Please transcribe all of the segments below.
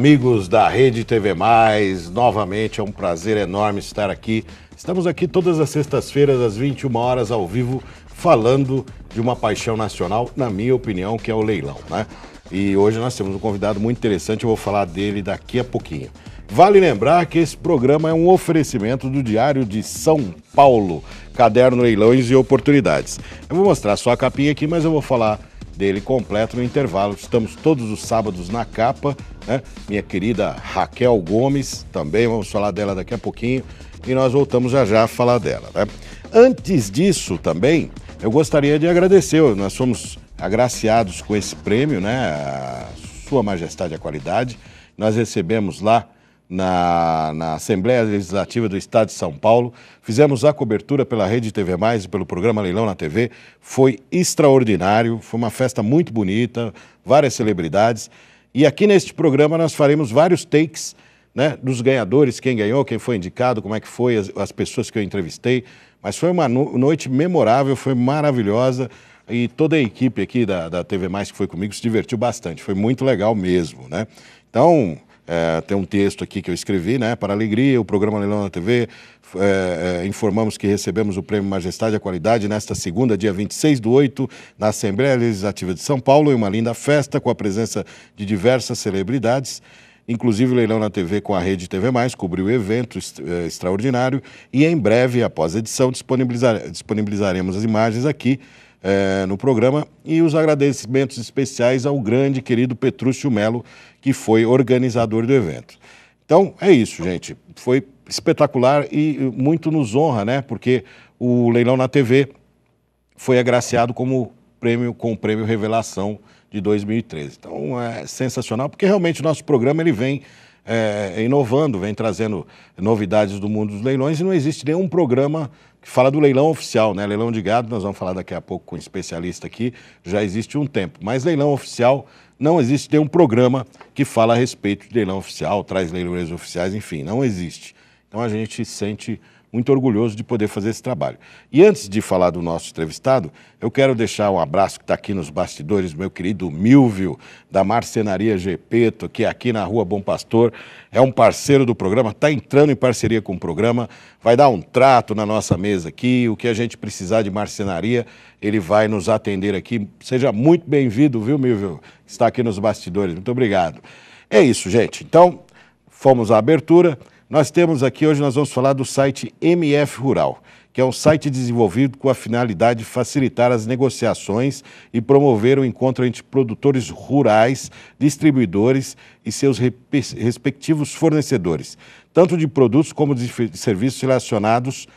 Amigos da Rede TV Mais. Novamente é um prazer enorme estar aqui. Estamos aqui todas as sextas-feiras às 21 horas ao vivo falando de uma paixão nacional, na minha opinião, que é o leilão, né? E hoje nós temos um convidado muito interessante, eu vou falar dele daqui a pouquinho. Vale lembrar que esse programa é um oferecimento do Diário de São Paulo, caderno Leilões e Oportunidades. Eu vou mostrar só a capinha aqui, mas eu vou falar dele completo no intervalo. Estamos todos os sábados na capa, né? Minha querida Raquel Gomes também, vamos falar dela daqui a pouquinho e nós voltamos já já a falar dela, né? Antes disso também, eu gostaria de agradecer, nós fomos agraciados com esse prêmio, né? A Sua Majestade a Qualidade. Nós recebemos lá na, na, Assembleia Legislativa do Estado de São Paulo. Fizemos a cobertura pela Rede TV Mais e pelo programa Leilão na TV. Foi extraordinário, foi uma festa muito bonita, várias celebridades. E aqui neste programa nós faremos vários takes né, dos ganhadores, quem ganhou, quem foi indicado, como é que foi, as, as pessoas que eu entrevistei. Mas foi uma no noite memorável, foi maravilhosa. E toda a equipe aqui da, da TV Mais que foi comigo se divertiu bastante. Foi muito legal mesmo, né? Então, é, tem um texto aqui que eu escrevi, né? Para alegria, o programa Leilão na TV, é, é, informamos que recebemos o Prêmio Majestade à Qualidade nesta segunda, dia 26 do 8, na Assembleia Legislativa de São Paulo, em uma linda festa com a presença de diversas celebridades. Inclusive, o Leilão na TV com a Rede TV Mais cobriu o evento é, extraordinário e em breve, após a edição, disponibilizar, disponibilizaremos as imagens aqui é, no programa e os agradecimentos especiais ao grande querido Petrúcio Melo, que foi organizador do evento. Então é isso, gente. Foi espetacular e muito nos honra, né? Porque o Leilão na TV foi agraciado como prêmio com o prêmio Revelação de 2013. Então é sensacional, porque realmente o nosso programa ele vem é, inovando, vem trazendo novidades do mundo dos leilões e não existe nenhum programa que fala do leilão oficial, né? Leilão de gado, nós vamos falar daqui a pouco com um especialista aqui, já existe um tempo. Mas leilão oficial, não existe nenhum programa que fala a respeito de leilão oficial, traz leilões oficiais, enfim, não existe. Então a gente sente muito orgulhoso de poder fazer esse trabalho. E antes de falar do nosso entrevistado, eu quero deixar um abraço que está aqui nos bastidores, meu querido Milvio, da Marcenaria Gepeto, que é aqui na Rua Bom Pastor, é um parceiro do programa, está entrando em parceria com o programa, vai dar um trato na nossa mesa aqui, o que a gente precisar de marcenaria, ele vai nos atender aqui. Seja muito bem-vindo, viu, Milvio? Está aqui nos bastidores. Muito obrigado. É isso, gente. Então, fomos à abertura. Nós temos aqui, hoje nós vamos falar do site MF Rural, que é um site desenvolvido com a finalidade de facilitar as negociações e promover o encontro entre produtores rurais, distribuidores e seus respectivos fornecedores, tanto de produtos como de serviços relacionados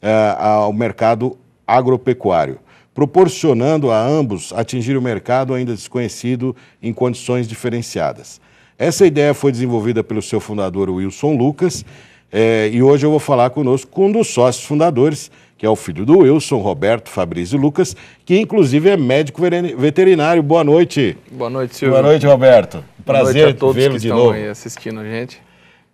uh, ao mercado agropecuário proporcionando a ambos atingir o mercado ainda desconhecido em condições diferenciadas. Essa ideia foi desenvolvida pelo seu fundador Wilson Lucas é, e hoje eu vou falar conosco com um dos sócios fundadores, que é o filho do Wilson, Roberto Fabrício Lucas, que inclusive é médico veterinário. Boa noite. Boa noite, Silvio. Boa noite, Roberto. Prazer vê-lo de novo. Aí assistindo a gente.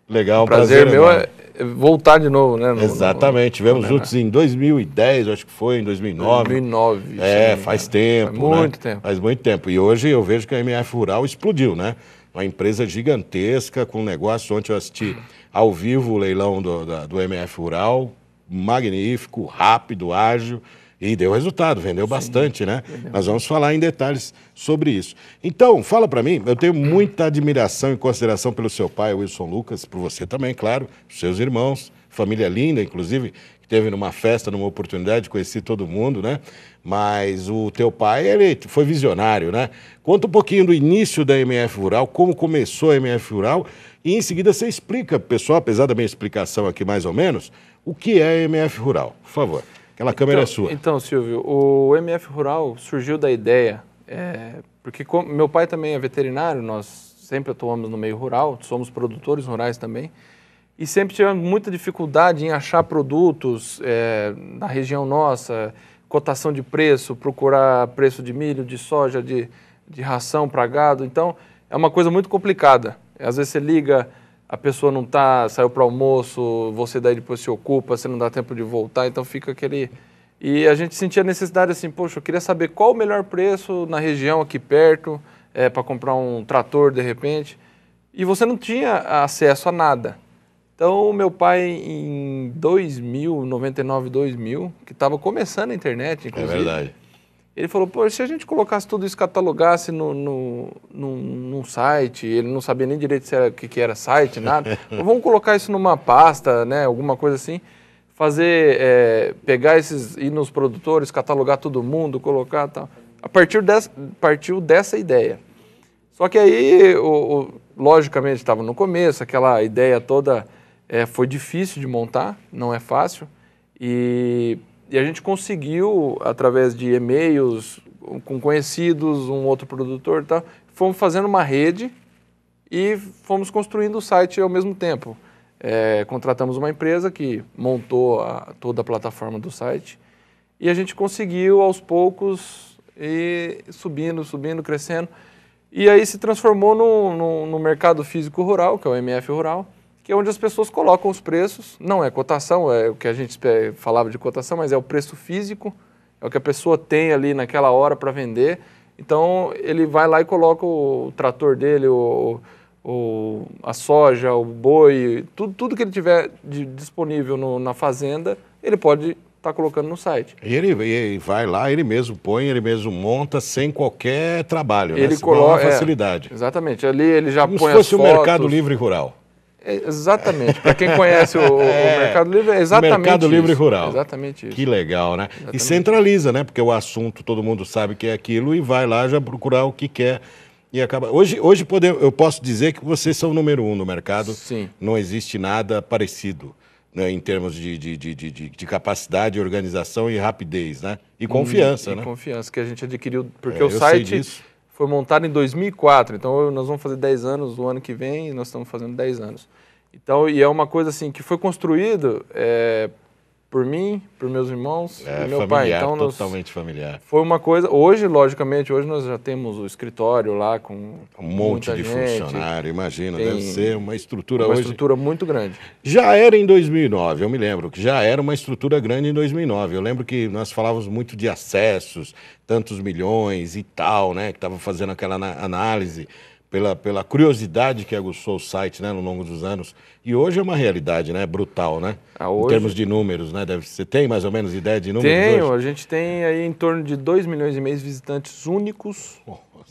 Legal, um prazer, prazer meu é voltar de novo, né? No, Exatamente. Tivemos no, juntos em 2010, acho que foi, em 2009. 2009. É, sim, faz tempo. Faz muito né? tempo. Faz muito tempo. E hoje eu vejo que a MF Rural explodiu, né? Uma empresa gigantesca com negócio. Ontem eu assisti ao vivo o leilão do, da, do MF Rural, magnífico, rápido, ágil. E deu resultado, vendeu Sim, bastante, né? Entendeu. Nós vamos falar em detalhes sobre isso. Então, fala para mim, eu tenho muita admiração e consideração pelo seu pai, Wilson Lucas, por você também, claro, seus irmãos, família linda, inclusive, teve numa festa, numa oportunidade, conheci todo mundo, né? Mas o teu pai, ele foi visionário, né? Conta um pouquinho do início da MF Rural, como começou a MF Rural, e em seguida você explica, pessoal, apesar da minha explicação aqui mais ou menos, o que é a MF Rural, por favor. Aquela câmera então, é sua. Então, Silvio, o MF Rural surgiu da ideia, é, porque meu pai também é veterinário, nós sempre atuamos no meio rural, somos produtores rurais também, e sempre tivemos muita dificuldade em achar produtos é, na região nossa, cotação de preço, procurar preço de milho, de soja, de, de ração para gado. Então, é uma coisa muito complicada. Às vezes você liga, a pessoa não está, saiu para almoço, você daí depois se ocupa, você não dá tempo de voltar, então fica aquele... E a gente sentia a necessidade assim, poxa, eu queria saber qual o melhor preço na região aqui perto, é, para comprar um trator de repente. e você não tinha acesso a nada. Então, meu pai, em 2000, 99, 2000, que estava começando a internet, inclusive. É verdade. Ele falou, pô, se a gente colocasse tudo isso, catalogasse no, no, no, num site, ele não sabia nem direito se era, o que, que era site, nada. Vamos colocar isso numa pasta, né, alguma coisa assim. Fazer, é, pegar esses, ir nos produtores, catalogar todo mundo, colocar tal. A partir dessa, partiu dessa ideia. Só que aí, o, o logicamente, estava no começo, aquela ideia toda é, foi difícil de montar, não é fácil. E e a gente conseguiu, através de e-mails com conhecidos, um outro produtor e tal, fomos fazendo uma rede e fomos construindo o site ao mesmo tempo. É, contratamos uma empresa que montou a, toda a plataforma do site e a gente conseguiu aos poucos ir subindo, subindo, crescendo. E aí se transformou no, no, no mercado físico rural, que é o MF Rural, que é onde as pessoas colocam os preços. Não é cotação, é o que a gente falava de cotação, mas é o preço físico, é o que a pessoa tem ali naquela hora para vender. Então ele vai lá e coloca o trator dele, o, o a soja, o boi, tudo, tudo que ele tiver de, disponível no, na fazenda, ele pode estar tá colocando no site. E ele, ele, vai lá, ele mesmo põe, ele mesmo monta sem qualquer trabalho, né? ele né? coloca facilidade. É, exatamente. Ali ele já Como põe se fosse o mercado livre rural. É, exatamente. Para quem conhece o, é, o, Mercado Livre, é exatamente Mercado isso. Livre Rural. Exatamente isso. Que legal, né? Exatamente. E centraliza, né? Porque o assunto todo mundo sabe que é aquilo e vai lá já procurar o que quer e acaba. Hoje, hoje poder, eu posso dizer que vocês são o número um no mercado. Sim. Não existe nada parecido. Né, em termos de, de, de, de, de capacidade, organização e rapidez, né? E confiança, e né? confiança que a gente adquiriu, porque É, o site. Foi montado em 2004, então nós vamos fazer 10 anos o ano que vem e nós estamos fazendo 10 anos. Então, e é uma coisa assim que foi construído é, por mim, por meus irmãos, É por meu familiar, pai. Então, nós, totalmente familiar. foi uma coisa. Hoje, logicamente, hoje nós já temos o escritório lá com Um monte de gente, funcionário, imagina, tem deve ser uma estrutura Uma hoje. estrutura muito grande. Já era em 2009, eu me lembro que já era uma estrutura grande em 2009. Eu lembro que nós falávamos muito de acessos, tantos milhões e tal, né? Que estava fazendo aquela análise pela, pela curiosidade que aguçou o site, né? No longo dos anos. E hoje é uma realidade, né? Brutal, né? Ah, Em hoje- termos de números, né? Deve, você tem mais ou menos ideia de números Tenho, hoje? a gente tem aí em torno de 2 milhões e meio de visitantes únicos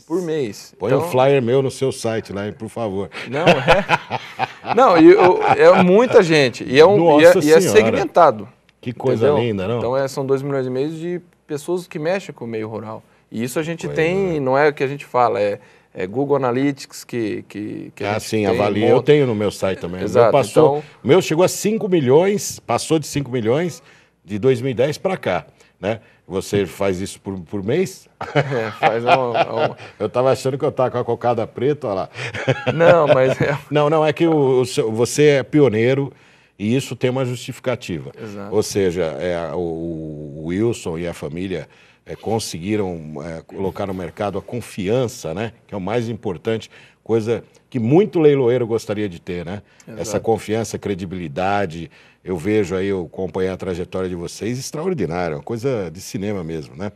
por mês. Põe Então- um flyer meu no seu site lá, por favor. Não, é. Não, e eu- é muita gente. E é, um, e é, Nossa e é segmentado. Que coisa entendeu? linda, não? Então é, são 2 milhões e meio de pessoas que mexem com o meio rural. E isso a gente Coisa, tem, não é o que a gente fala, é, é Google Analytics que, que, que Ah, sim, avalia. Eu tenho no meu site também. O meu, Exato, passou, então- o meu chegou a 5 milhões, passou de 5 milhões de 2010 para cá. Né? Você faz isso por, por mês? É, faz uma- uma- Eu estava achando que eu estava com a cocada preta, olha lá. Não, mas é, Não, não, é que o, o você é pioneiro e isso tem uma justificativa. Exato. Ou seja, é, o, o Wilson e a família é, conseguiram é, colocar no mercado a confiança, né? Que é o mais importante, coisa que muito leiloeiro gostaria de ter, né? Essa confiança, credibilidade. Eu vejo aí, eu acompanhei a trajetória de vocês, extraordinária, uma coisa de cinema mesmo, né?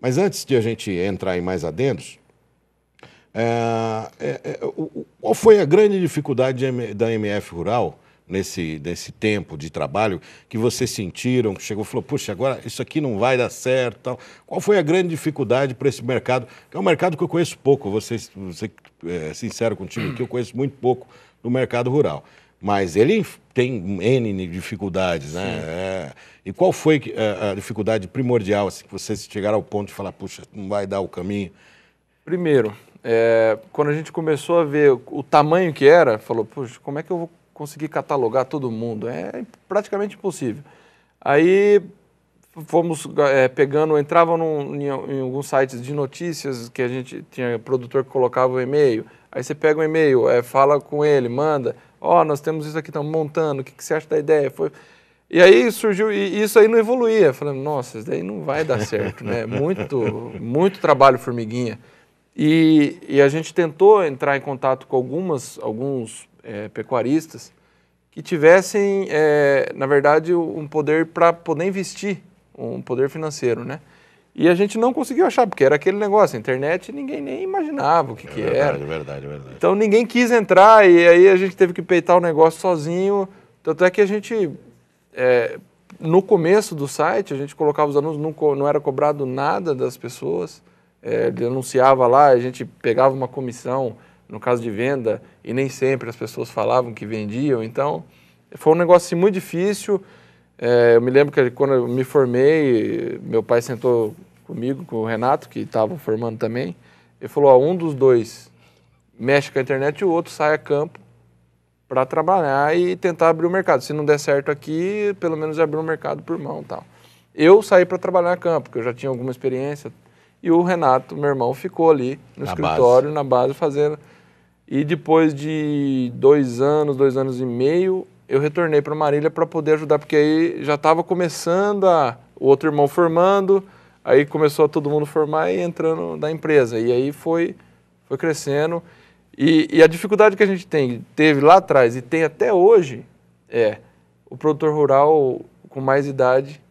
Mas antes de a gente entrar em mais adendos, é, é, é, qual foi a grande dificuldade da MF Rural nesse, nesse tempo de trabalho que vocês sentiram, que chegou e falou, puxa, agora isso aqui não vai dar certo tal. Qual foi a grande dificuldade para esse mercado? Que é um mercado que eu conheço pouco, vou ser, vou ser é, sincero contigo aqui, eu conheço muito pouco do mercado rural. Mas ele tem N dificuldades, né? É, e qual foi que, é, a dificuldade primordial, assim, que vocês chegaram ao ponto de falar, puxa, não vai dar o caminho? Primeiro, é, quando a gente começou a ver o, o tamanho que era, falou, puxa, como é que eu vou conseguir catalogar todo mundo? É praticamente impossível. Aí fomos é, pegando, entrava num- em, em alguns sites de notícias que a gente tinha produtor que colocava o e-mail. Aí você pega o e-mail, é, fala com ele, manda, ó, nós temos isso aqui, estamos montando, o que, que você acha da ideia? Foi... E aí surgiu, e isso aí não evoluía. Falando, nossa, isso daí não vai dar certo, né? Muito, muito trabalho formiguinha. E, e a gente tentou entrar em contato com algumas, alguns eh, pecuaristas que tivessem, eh, na verdade, um poder para poder investir, um poder financeiro, né? E a gente não conseguiu achar, porque era aquele negócio, a internet ninguém nem imaginava o que, É que verdade, era. é verdade, é verdade. Então ninguém quis entrar e aí a gente teve que peitar o negócio sozinho. Tanto é que a gente, é, no começo do site, a gente colocava os anúncios, não, não era cobrado nada das pessoas. É, ele anunciava lá, a gente pegava uma comissão, no caso de venda, e nem sempre as pessoas falavam que vendiam. Então foi um negócio assim, muito difícil. É, eu me lembro que quando eu me formei, meu pai sentou comigo, com o Renato, que estava formando também. Ele falou: ó, um dos dois mexe com a internet e o outro sai a campo para trabalhar e tentar abrir o mercado. Se não der certo aqui, pelo menos abrir o mercado por mão, tal. Eu saí para trabalhar a campo, porque eu já tinha alguma experiência. E o Renato, meu irmão, ficou ali no Na escritório, na base, fazendo. E depois de dois anos, dois anos e meio, eu retornei para Marília para poder ajudar, porque aí já estava começando a, o outro irmão formando, aí começou a todo mundo formar e entrando da empresa. E aí foi, foi crescendo. E, e a dificuldade que a gente tem, teve lá atrás e tem até hoje é o produtor rural com mais idade,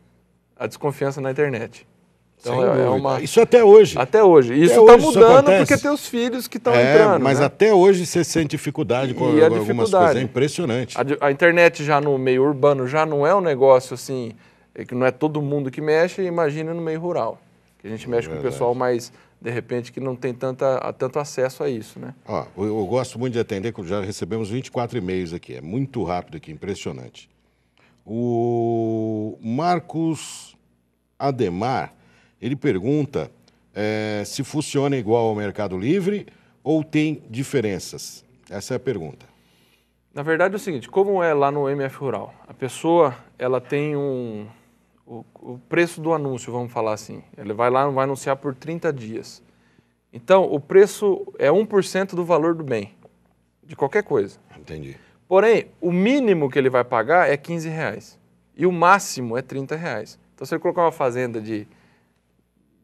a desconfiança na internet. Então é, é uma. Isso até hoje. Até hoje. Isso Até está hoje isso mudando acontece. porque tem os filhos que estão é, entrando. mas né? até hoje você sente dificuldade com E algumas dificuldade. coisas. É impressionante. A, a internet já no meio urbano já não é um negócio assim, é que não é todo mundo que mexe, imagina no meio rural. Que a gente mexe com o É pessoal mais, de repente, que não tem tanta, a- tanto acesso a isso, né? Ó, eu, eu gosto muito de atender, já recebemos 24 e-mails aqui. É muito rápido aqui, impressionante. O Marcos Ademar, ele pergunta eh, se funciona igual ao Mercado Livre ou tem diferenças. Essa é a pergunta. Na verdade é o seguinte, como é lá no MF Rural, a pessoa ela tem um o, o preço do anúncio, vamos falar assim. Ele vai lá, vai anunciar por 30 dias. Então, o preço é 1% do valor do bem, de qualquer coisa. Entendi. Porém, o mínimo que ele vai pagar é 15 reais. E o máximo é 30 reais. Então, se ele colocar uma fazenda de,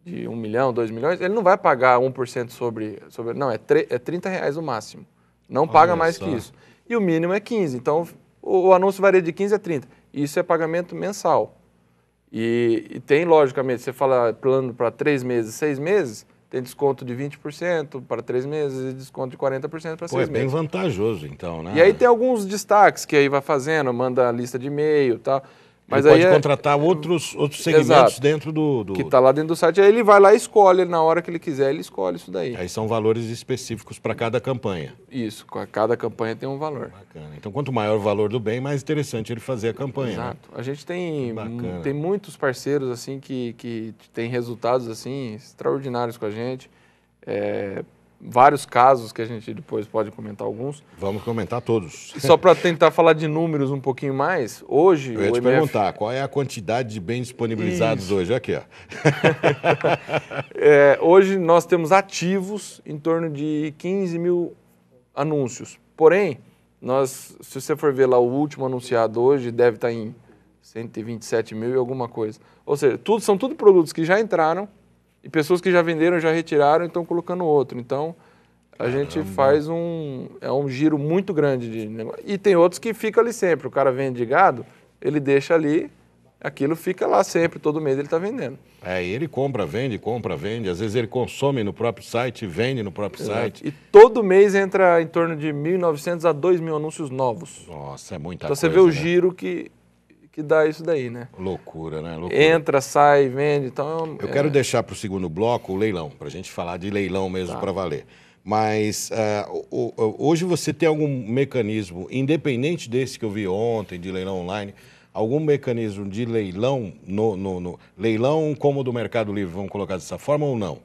de 1 milhão, 2 milhões, ele não vai pagar 1% sobre, sobre... Não, é, é 30 reais o máximo. Não paga Olha mais só. que isso. E o mínimo é 15. Então, o, o anúncio varia de 15 a 30. Isso é pagamento mensal. E, e tem, logicamente, você fala plano para 3 meses, 6 meses, tem desconto de 20% para 3 meses e desconto de 40% para 6 Pô, é bem meses. vantajoso, então, né? E aí tem alguns destaques que aí vai fazendo, manda a lista de e-mail e tal. Mas Ele pode é- contratar outros, outros segmentos Exato. dentro do... do- que está lá dentro do site, aí ele vai lá e escolhe, na hora que ele quiser, ele escolhe isso daí. Aí são valores específicos para cada campanha. Isso, cada campanha tem um valor. Bacana. Então, quanto maior o valor do bem, mais interessante ele fazer a campanha. né? Exato. A gente tem, Bacana. tem muitos parceiros assim que, que têm resultados assim extraordinários com a gente. É, vários casos que a gente depois pode comentar alguns. Vamos comentar todos. Só para tentar falar de números um pouquinho mais, hoje Eu ia te MF perguntar, qual é a quantidade de bens disponibilizados Isso. hoje? Aqui, ó. É, hoje nós temos ativos em torno de 15 mil anúncios. Porém, nós, se você for ver lá o último anunciado hoje, deve estar em 127 mil e alguma coisa. Ou seja, tudo, são tudo produtos que já entraram e pessoas que já venderam, já retiraram e estão colocando outro. Então, a gente faz um, é um giro muito grande de negócio. E tem outros que ficam ali sempre. O cara vende gado, ele deixa ali, aquilo fica lá sempre, todo mês ele está vendendo. É, e ele compra, vende, compra, vende. Às vezes ele consome no próprio site, vende no próprio site. E todo mês entra em torno de 1.900 a 2.000 anúncios novos. Nossa, é muita então você coisa. vê o né? giro que, que dá isso daí, né? Loucura, né? Loucura. Entra, sai, vende. Então, Eu é, quero deixar para o segundo bloco o leilão, para a gente falar de leilão mesmo Tá. para valer. Mas ah, o- hoje você tem algum mecanismo, independente desse que eu vi ontem, de leilão online, algum mecanismo de leilão, no, no- no- leilão como do Mercado Livre, vamos colocar dessa forma ou não?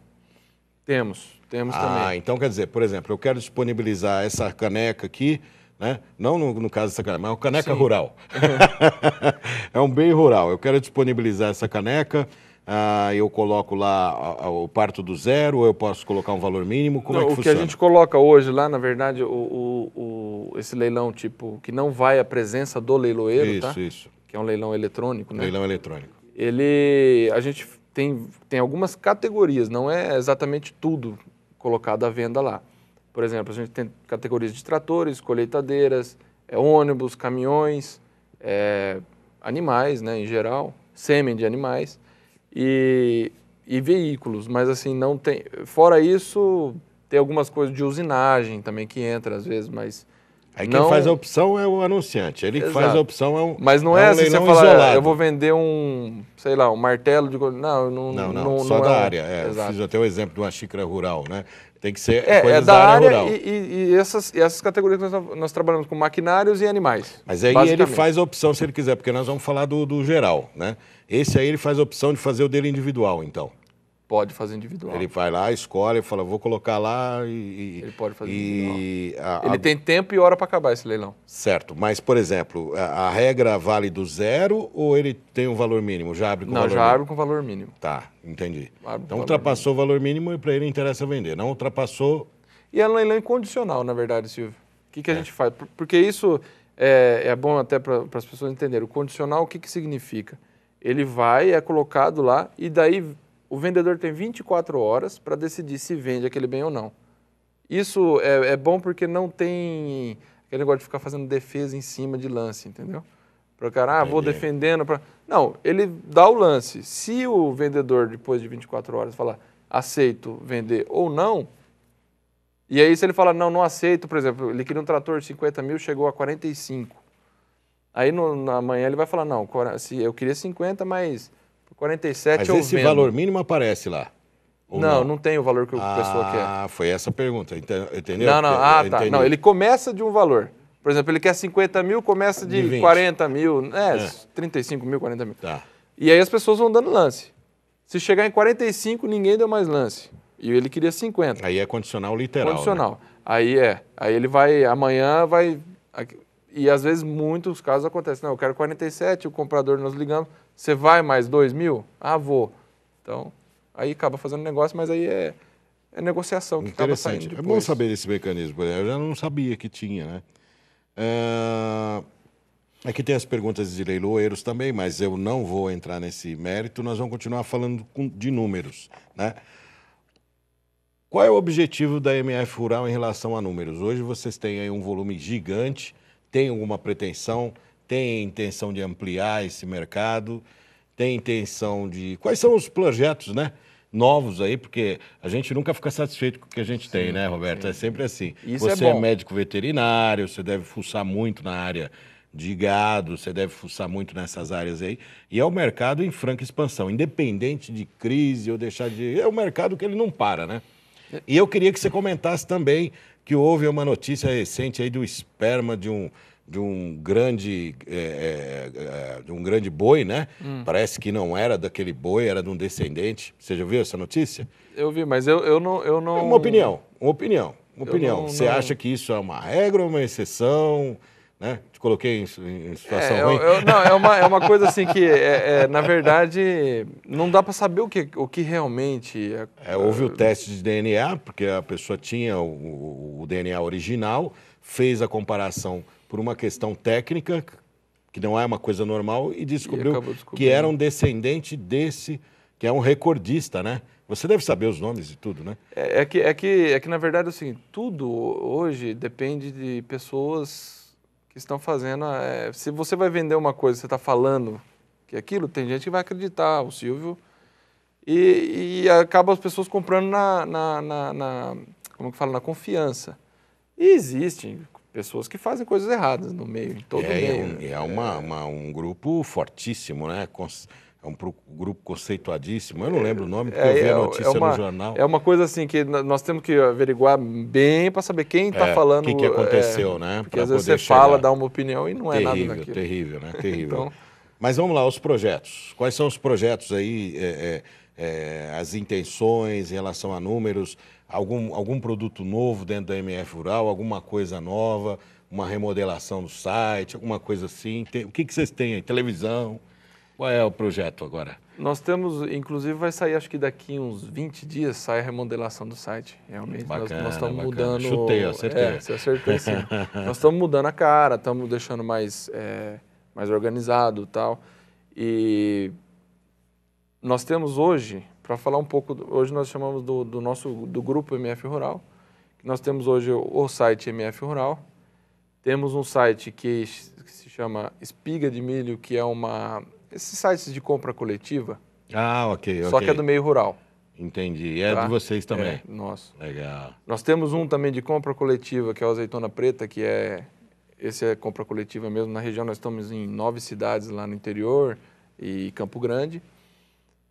Temos, temos Ah, também. então quer dizer, por exemplo, eu quero disponibilizar essa caneca aqui, né? Não no, no caso dessa caneca, mas uma caneca Sim. rural. é um bem rural. Eu quero disponibilizar essa caneca, ah, eu coloco lá, eu parto do zero, ou eu posso colocar um valor mínimo, como Não, é que o que funciona? a gente coloca hoje lá, na verdade, o, o- o- esse leilão tipo que não vai à presença do leiloeiro, Isso, tá? isso. Que é um leilão eletrônico, né? Leilão eletrônico. ele a gente tem, tem algumas categorias, não é exatamente tudo colocado à venda lá. Por exemplo, a gente tem categorias de tratores, colheitadeiras, é, ônibus, caminhões, é, animais, né, em geral, sêmen de animais. E, e veículos, mas assim, não tem. Fora isso, tem algumas coisas de usinagem também que entra às vezes, mas. Aí quem não... faz a opção é o anunciante. Ele que faz a opção é um. Mas não é, é um assim, você fala, isolado. eu vou vender um, sei lá, um martelo de. Não, não, não, não, não só não da é área. É, eu fiz até o exemplo de uma xícara rural, né? Tem que ser é, é da, da área, rural. E, e, e, essas, e essas categorias nós, nós, trabalhamos com maquinários e animais. Mas aí ele faz a opção se ele quiser, porque nós vamos falar do, do geral, né? Esse aí ele faz a opção de fazer o dele individual, então. Pode fazer individual. Ele vai lá, escolhe, fala, vou colocar lá e. Ele pode fazer e a, Ele tem tempo e hora para acabar esse leilão. Certo, mas, por exemplo, a, a, regra vale do zero ou ele tem um valor mínimo? Já abre com não, valor já mínimo? abre com valor mínimo. Tá, entendi. então ultrapassou mínimo. o valor mínimo e para ele interessa vender. Não ultrapassou. E é um leilão incondicional, na verdade, Silvio. O que, que a é. gente faz? Porque isso é, é bom até para as pessoas entenderem. O condicional, o que, que significa? Ele vai, é colocado lá e daí o vendedor tem 24 horas para decidir se vende aquele bem ou não. Isso é, é, bom porque não tem aquele negócio de ficar fazendo defesa em cima de lance, entendeu? Para o cara, ah, vou defendendo. Pra... Não, ele dá o lance. Se o vendedor, depois de 24 horas, falar aceito vender ou não, e aí se ele falar não, não aceito, por exemplo, ele queria um trator de 50 mil, chegou a 45. Aí no, na manhã ele vai falar, não, se eu queria 50, mas 47 Mas eu esse vendo. valor mínimo aparece lá? Não, não, não, tem o valor que a ah, pessoa quer. Ah, foi essa a pergunta, entendeu? Não, não, ah, tá. Não, ele começa de um valor. Por exemplo, ele quer 50 mil, começa de, de 40 mil, é, é, 35 mil, 40 mil. Tá. E aí as pessoas vão dando lance. Se chegar em 45, ninguém deu mais lance. E ele queria 50. Aí é condicional literal. Condicional. Né? Aí é. Aí ele vai, amanhã vai. E às vezes muitos casos acontecem. Não, eu quero 47, o comprador nós ligamos. Você vai mais 2 mil? Ah, vou. Então, aí acaba fazendo negócio, mas aí é, é negociação que acaba saindo depois. É bom saber desse mecanismo. Eu já não sabia que tinha, né? É... Aqui tem as perguntas de leiloeiros também, mas eu não vou entrar nesse mérito. Nós vamos continuar falando de números, né? Qual é o objetivo da MF Rural em relação a números? Hoje vocês têm aí um volume gigante, tem alguma pretensão? Tem intenção de ampliar esse mercado, tem intenção de. Quais são os projetos, né? Novos aí, porque a gente nunca fica satisfeito com o que a gente sim, tem, né, Roberto? Sim. É sempre assim. Isso você é, é médico veterinário, você deve fuçar muito na área de gado, você deve fuçar muito nessas áreas aí. E é o mercado em franca expansão, independente de crise ou deixar de. É o mercado que ele não para, né? E eu queria que você comentasse também que houve uma notícia recente aí do esperma de um de um grande é, é, é, de um grande boi, né? Hum. Parece que não era daquele boi, era de um descendente. Você já viu essa notícia? Eu vi, mas eu, eu não eu não. É uma opinião, uma opinião, uma opinião. Não, Você não... acha que isso é uma regra ou uma exceção? Né? Te coloquei em, em situação é, ruim. Eu, eu, não, é uma, é uma coisa assim que, é, é na verdade, não dá para saber o que, o que realmente... É, houve o teste de DNA, porque a pessoa tinha o, o, o DNA original, fez a comparação por uma questão técnica, que não é uma coisa normal, e descobriu e que era um descendente desse, que é um recordista, né? Você deve saber os nomes e tudo, né? É, é, que, é, que, é que, na verdade, assim, tudo hoje depende de pessoas que estão fazendo. É, se você vai vender uma coisa, você está falando que aquilo, tem gente que vai acreditar, o Silvio, e, e acaba as pessoas comprando na, na, na, na como que fala, na confiança. E existem pessoas que fazem coisas erradas no meio, em todo é, meio. É, um, é uma, uma, um grupo fortíssimo, né? É um grupo conceituadíssimo. Eu não lembro o nome, porque é, eu vi a é, notícia é uma, no jornal. É uma coisa assim que nós temos que averiguar bem para saber quem está é, falando. O que, que aconteceu, né? Porque às vezes você chegar. fala, dá uma opinião e não terrível, é nada daquilo. Terrível, né? Terrível. então... Mas vamos lá, os projetos. Quais são os projetos aí, é, é, as intenções em relação a números? Algum, algum produto novo dentro da MF Rural, alguma coisa nova, uma remodelação do site, alguma coisa assim? Tem, o que, que vocês têm aí? Televisão? Qual é o projeto agora? Nós temos, inclusive vai sair, acho que daqui uns 20 dias sai a remodelação do site. Realmente, bacana, nós, estamos mudando... Chutei, acertei. É, você acertou sim. nós estamos mudando a cara, estamos deixando mais, é, mais organizado e tal. E nós temos hoje, para falar um pouco, hoje nós chamamos do, do, nosso do grupo MF Rural. Nós temos hoje o site MF Rural. Temos um site que, que se chama Espiga de Milho, que é uma esses sites de compra coletiva. Ah, ok. Só okay. que é do meio rural. Entendi. É tá? de vocês também. É, nosso. Legal. Nós temos um também de compra coletiva, que é o azeitona preta, que é esse é compra coletiva mesmo. Na região nós estamos em nove cidades lá no interior e Campo Grande.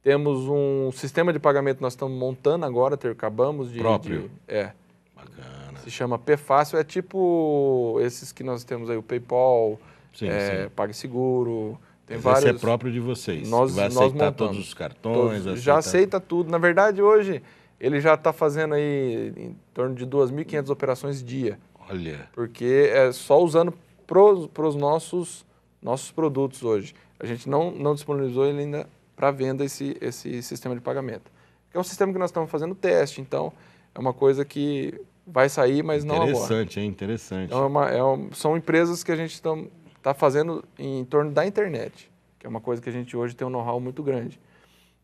Temos um sistema de pagamento que nós estamos montando agora, ter, acabamos de... Próprio? de- é, Bacana. se chama P-Fácil, é tipo esses que nós temos aí, o PayPal, Sim, é, sim. PagSeguro, tem Mas vários... Esse é próprio de vocês. Nós- vai nós aceitar montamos. todos os cartões. Todos- já aceita tudo. Na verdade, hoje, ele já está fazendo aí em torno de 2.500 operações dia, Olha, porque é só usando para os nossos, nossos produtos hoje. A gente não, não disponibilizou ele ainda para venda esse, esse sistema de pagamento. É um sistema que nós estamos fazendo teste, então é uma coisa que vai sair, mas não agora. interessante, hein? Interessante. Então, é uma- é um- são empresas que a gente está fazendo em torno da internet, que é uma coisa que a gente hoje tem um know-how muito grande.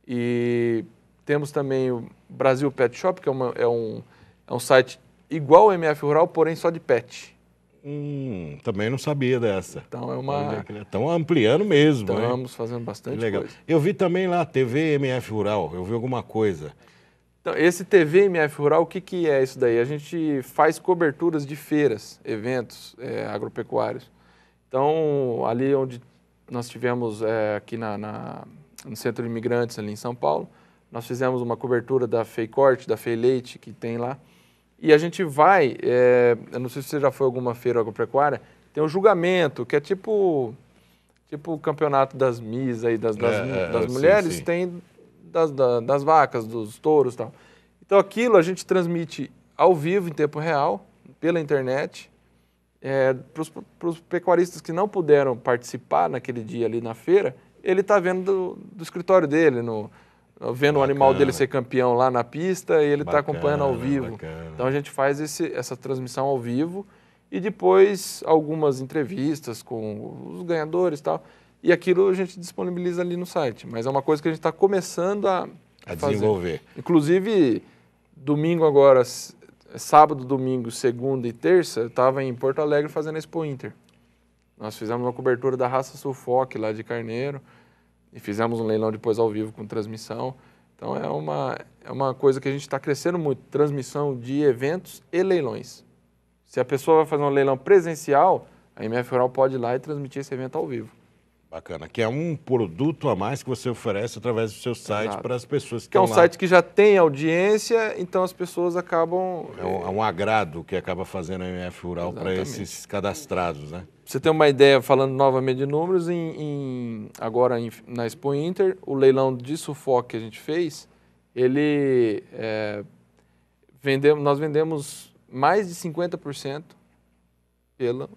E temos também o Brasil Pet Shop, que é, uma- é um, é um site igual ao MF Rural, porém só de pet. Hum, também não sabia dessa. Então é uma. Estão ampliando mesmo, hein? Estamos fazendo Que bastante legal. coisa. Eu vi também lá, TV MF Rural, eu vi alguma coisa. Então, esse TV MF Rural, o que, que é isso daí? A gente faz coberturas de feiras, eventos é, agropecuários. Então, ali onde nós tivemos, é, aqui na, na- no Centro de Imigrantes, ali em São Paulo, nós fizemos uma cobertura da Fei Corte, da Fei Leite, que tem lá. E a gente vai, é, eu não sei se você já foi a alguma feira agropecuária, tem o julgamento, que é tipo, tipo o campeonato das Miss aí, das, das, É, é, das sim, mulheres, sim. tem das, da- das vacas, dos touros e tal. Então aquilo a gente transmite ao vivo, em tempo real, pela internet, para os pecuaristas que não puderam participar naquele dia ali na feira, ele está vendo do, do escritório dele, no, vendo o animal dele ser campeão lá na pista e ele está acompanhando ao vivo. bacana. Então a gente faz esse, essa transmissão ao vivo e depois algumas entrevistas com os ganhadores e tal. E aquilo a gente disponibiliza ali no site. Mas é uma coisa que a gente está começando a, A fazer. desenvolver. Inclusive, domingo agora, sábado, domingo, segunda e terça, eu estava em Porto Alegre fazendo a Expo Inter. Nós fizemos uma cobertura da raça Sulfoque lá de Carneiro e fizemos um leilão depois ao vivo com transmissão. Então é uma, é uma coisa que a gente está crescendo muito, transmissão de eventos e leilões. Se a pessoa vai fazer um leilão presencial, a MF Rural pode ir lá e transmitir esse evento ao vivo. Bacana. Que é um produto a mais que você oferece através do seu site Exato. para as pessoas que Que é um lá. site que já tem audiência, então as pessoas acabam É um, é um agrado que acaba fazendo a MF Rural para esses cadastrados, né? Você ter uma ideia, falando novamente de números, em, em- agora em- na Expo Inter, o leilão de sufoco que a gente fez, ele é, vendemos, nós vendemos mais de 50% pela,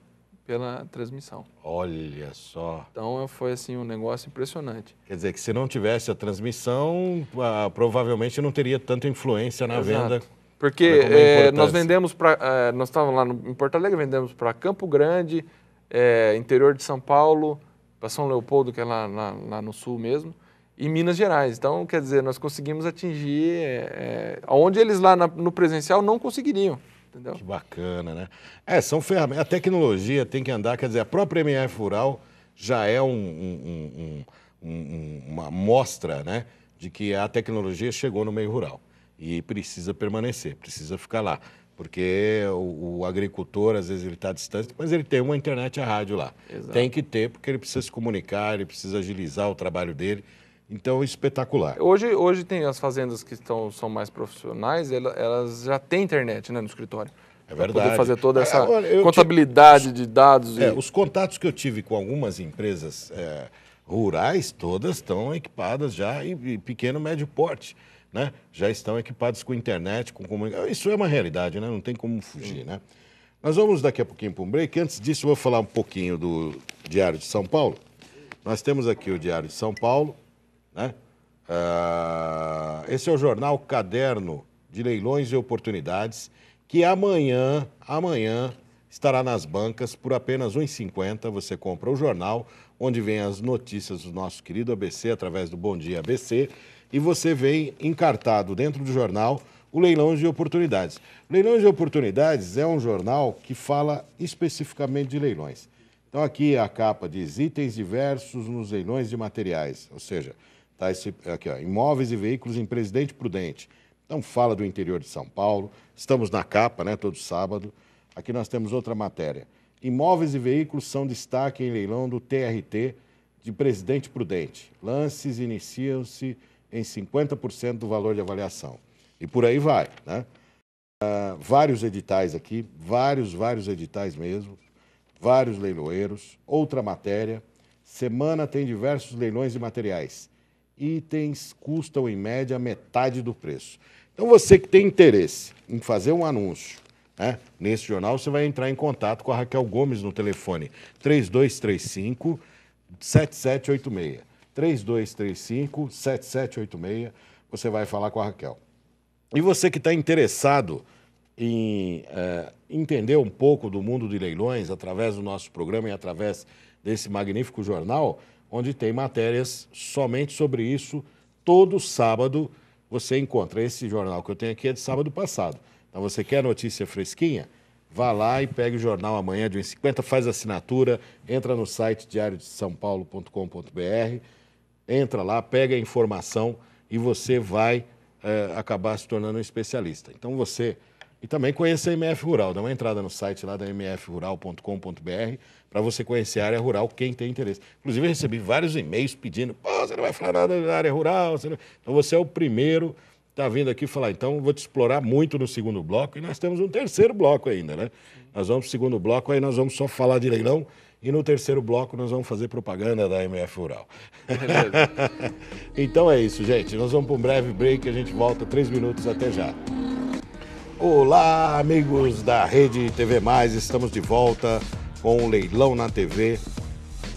pela transmissão. Olha só. Então foi assim um negócio impressionante. Quer dizer que se não tivesse a transmissão, ah, provavelmente não teria tanta influência na Exato. venda. Porque é eh, nós vendemos para. nós estávamos lá no, em Porto Alegre, vendemos para Campo Grande, eh, interior de São Paulo, para São Leopoldo, que é lá, lá, lá no sul mesmo, e Minas Gerais. Então, quer dizer, nós conseguimos atingir eh, eh, onde eles lá na- no presencial não conseguiriam. Entendeu? Que bacana, né? É, são ferramentas. A tecnologia tem que andar, quer dizer, a própria MF Rural já é um- um- um- um- um- uma amostra, né? De que a tecnologia chegou no meio rural e precisa permanecer, precisa ficar lá. Porque o, o agricultor, às vezes, ele está distante, mas ele tem uma internet e a rádio lá. Exato. Tem que ter, porque ele precisa se comunicar, ele precisa agilizar o trabalho dele. Então, espetacular. Hoje, hoje tem as fazendas que estão, são mais profissionais, ela- elas já têm internet né, no escritório. É verdade. poder fazer toda essa eu te- contabilidade de dados. É, e... os contatos que eu tive com algumas empresas é, rurais, todas estão equipadas já em, em pequeno, médio porte. Né? Já estão equipadas com internet, com comunicação. Isso é uma realidade, né? não tem como fugir. Né? Nós vamos daqui a pouquinho para um break. Antes disso, eu vou falar um pouquinho do Diário de São Paulo. Nós temos aqui o Diário de São Paulo. Né? Ah, esse é o jornal Caderno de Leilões e Oportunidades, que amanhã, amanhã, estará nas bancas por apenas R$ 1,50. Você compra o jornal, onde vem as notícias do nosso querido ABC, através do Bom Dia ABC, e você vem encartado dentro do jornal o Leilões de Oportunidades. Leilões de Oportunidades é um jornal que fala especificamente de leilões. Então aqui a capa diz itens diversos nos leilões de materiais, ou seja, Tá esse, aqui, ó, imóveis e veículos em Presidente Prudente. Então fala do interior de São Paulo. Estamos na capa, né, todo sábado. Aqui nós temos outra matéria. Imóveis e veículos são destaque em leilão do TRT de Presidente Prudente. Lances iniciam-se em 50% do valor de avaliação. E por aí vai, né? Uh, vários editais aqui, vários, vários editais mesmo, vários leiloeiros. Outra matéria, semana tem diversos leilões de materiais. Itens custam em média metade do preço. Então você que tem interesse em fazer um anúncio né, nesse jornal, você vai entrar em contato com a Raquel Gomes no telefone 3235 7786. 3235 7786. Você vai falar com a Raquel. E você que está interessado em é, entender um pouco do mundo de leilões através do nosso programa e através desse magnífico jornal, onde tem matérias somente sobre isso. Todo sábado você encontra. Esse jornal que eu tenho aqui é de sábado passado. Então você quer notícia fresquinha? Vá lá e pegue o jornal amanhã de 1,50, faz assinatura, entra no site diariodesaopaulo.com.br, entra lá, pega a informação e você vai é, acabar se tornando um especialista. Então você. E também conheça a MF Rural, dá uma entrada no site lá da mfrural.com.br para você conhecer a área rural, quem tem interesse. Inclusive, eu recebi vários e-mails pedindo, pô, você não vai falar nada da área rural. Você não... Então você é o primeiro está vindo aqui falar, então vou te explorar muito no segundo bloco e nós temos um terceiro bloco ainda, né? Nós vamos para o segundo bloco, aí nós vamos só falar de leilão e no terceiro bloco nós vamos fazer propaganda da MF Rural. então é isso, gente. Nós vamos para um breve break, a gente volta três minutos até já. Olá, amigos da Rede TV Mais, estamos de volta com o Leilão na TV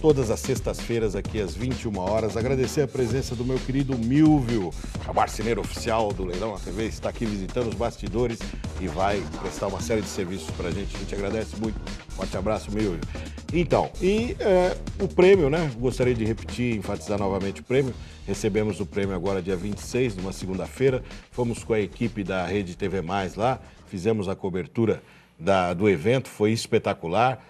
todas as sextas-feiras aqui às 21 horas. Agradecer a presença do meu querido Milvio, a marceneiro oficial do Leilão na TV, está aqui visitando os bastidores e vai prestar uma série de serviços para a gente. A gente agradece muito. Forte abraço, Milvio. Então, e é, o prêmio, né? Gostaria de repetir, enfatizar novamente o prêmio. Recebemos o prêmio agora dia 26, numa segunda-feira. Fomos com a equipe da Rede TV Mais lá, fizemos a cobertura da, do evento, foi espetacular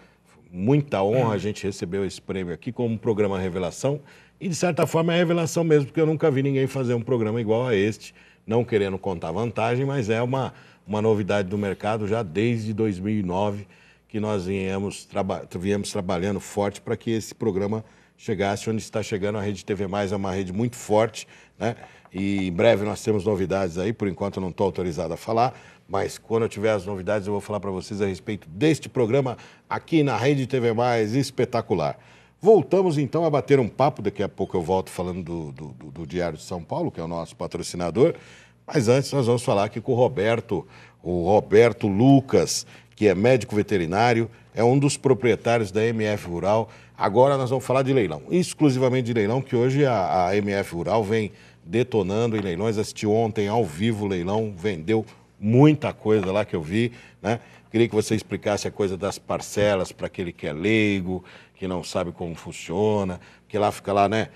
muita honra a gente recebeu esse prêmio aqui como programa Revelação. E, de certa forma, é revelação mesmo, porque eu nunca vi ninguém fazer um programa igual a este, não querendo contar vantagem, mas é uma, uma novidade do mercado já desde 2009 que nós viemos, traba viemos trabalhando forte para que esse programa chegasse onde está chegando. A Rede TV Mais é uma rede muito forte, né? E em breve nós temos novidades aí, por enquanto eu não estou autorizado a falar, mas quando eu tiver as novidades eu vou falar para vocês a respeito deste programa aqui na Rede TV Mais espetacular. Voltamos então a bater um papo, daqui a pouco eu volto falando do, do, do, Diário de São Paulo, que é o nosso patrocinador, mas antes nós vamos falar aqui com o Roberto, o Roberto Lucas, que é médico veterinário, é um dos proprietários da MF Rural. Agora nós vamos falar de leilão, exclusivamente de leilão, que hoje a, a MF Rural vem detonando em leilões. Assisti ontem ao vivo o leilão, vendeu muita coisa lá que eu vi, né? Queria que você explicasse a coisa das parcelas para aquele que é leigo, que não sabe como funciona, que lá fica lá, né?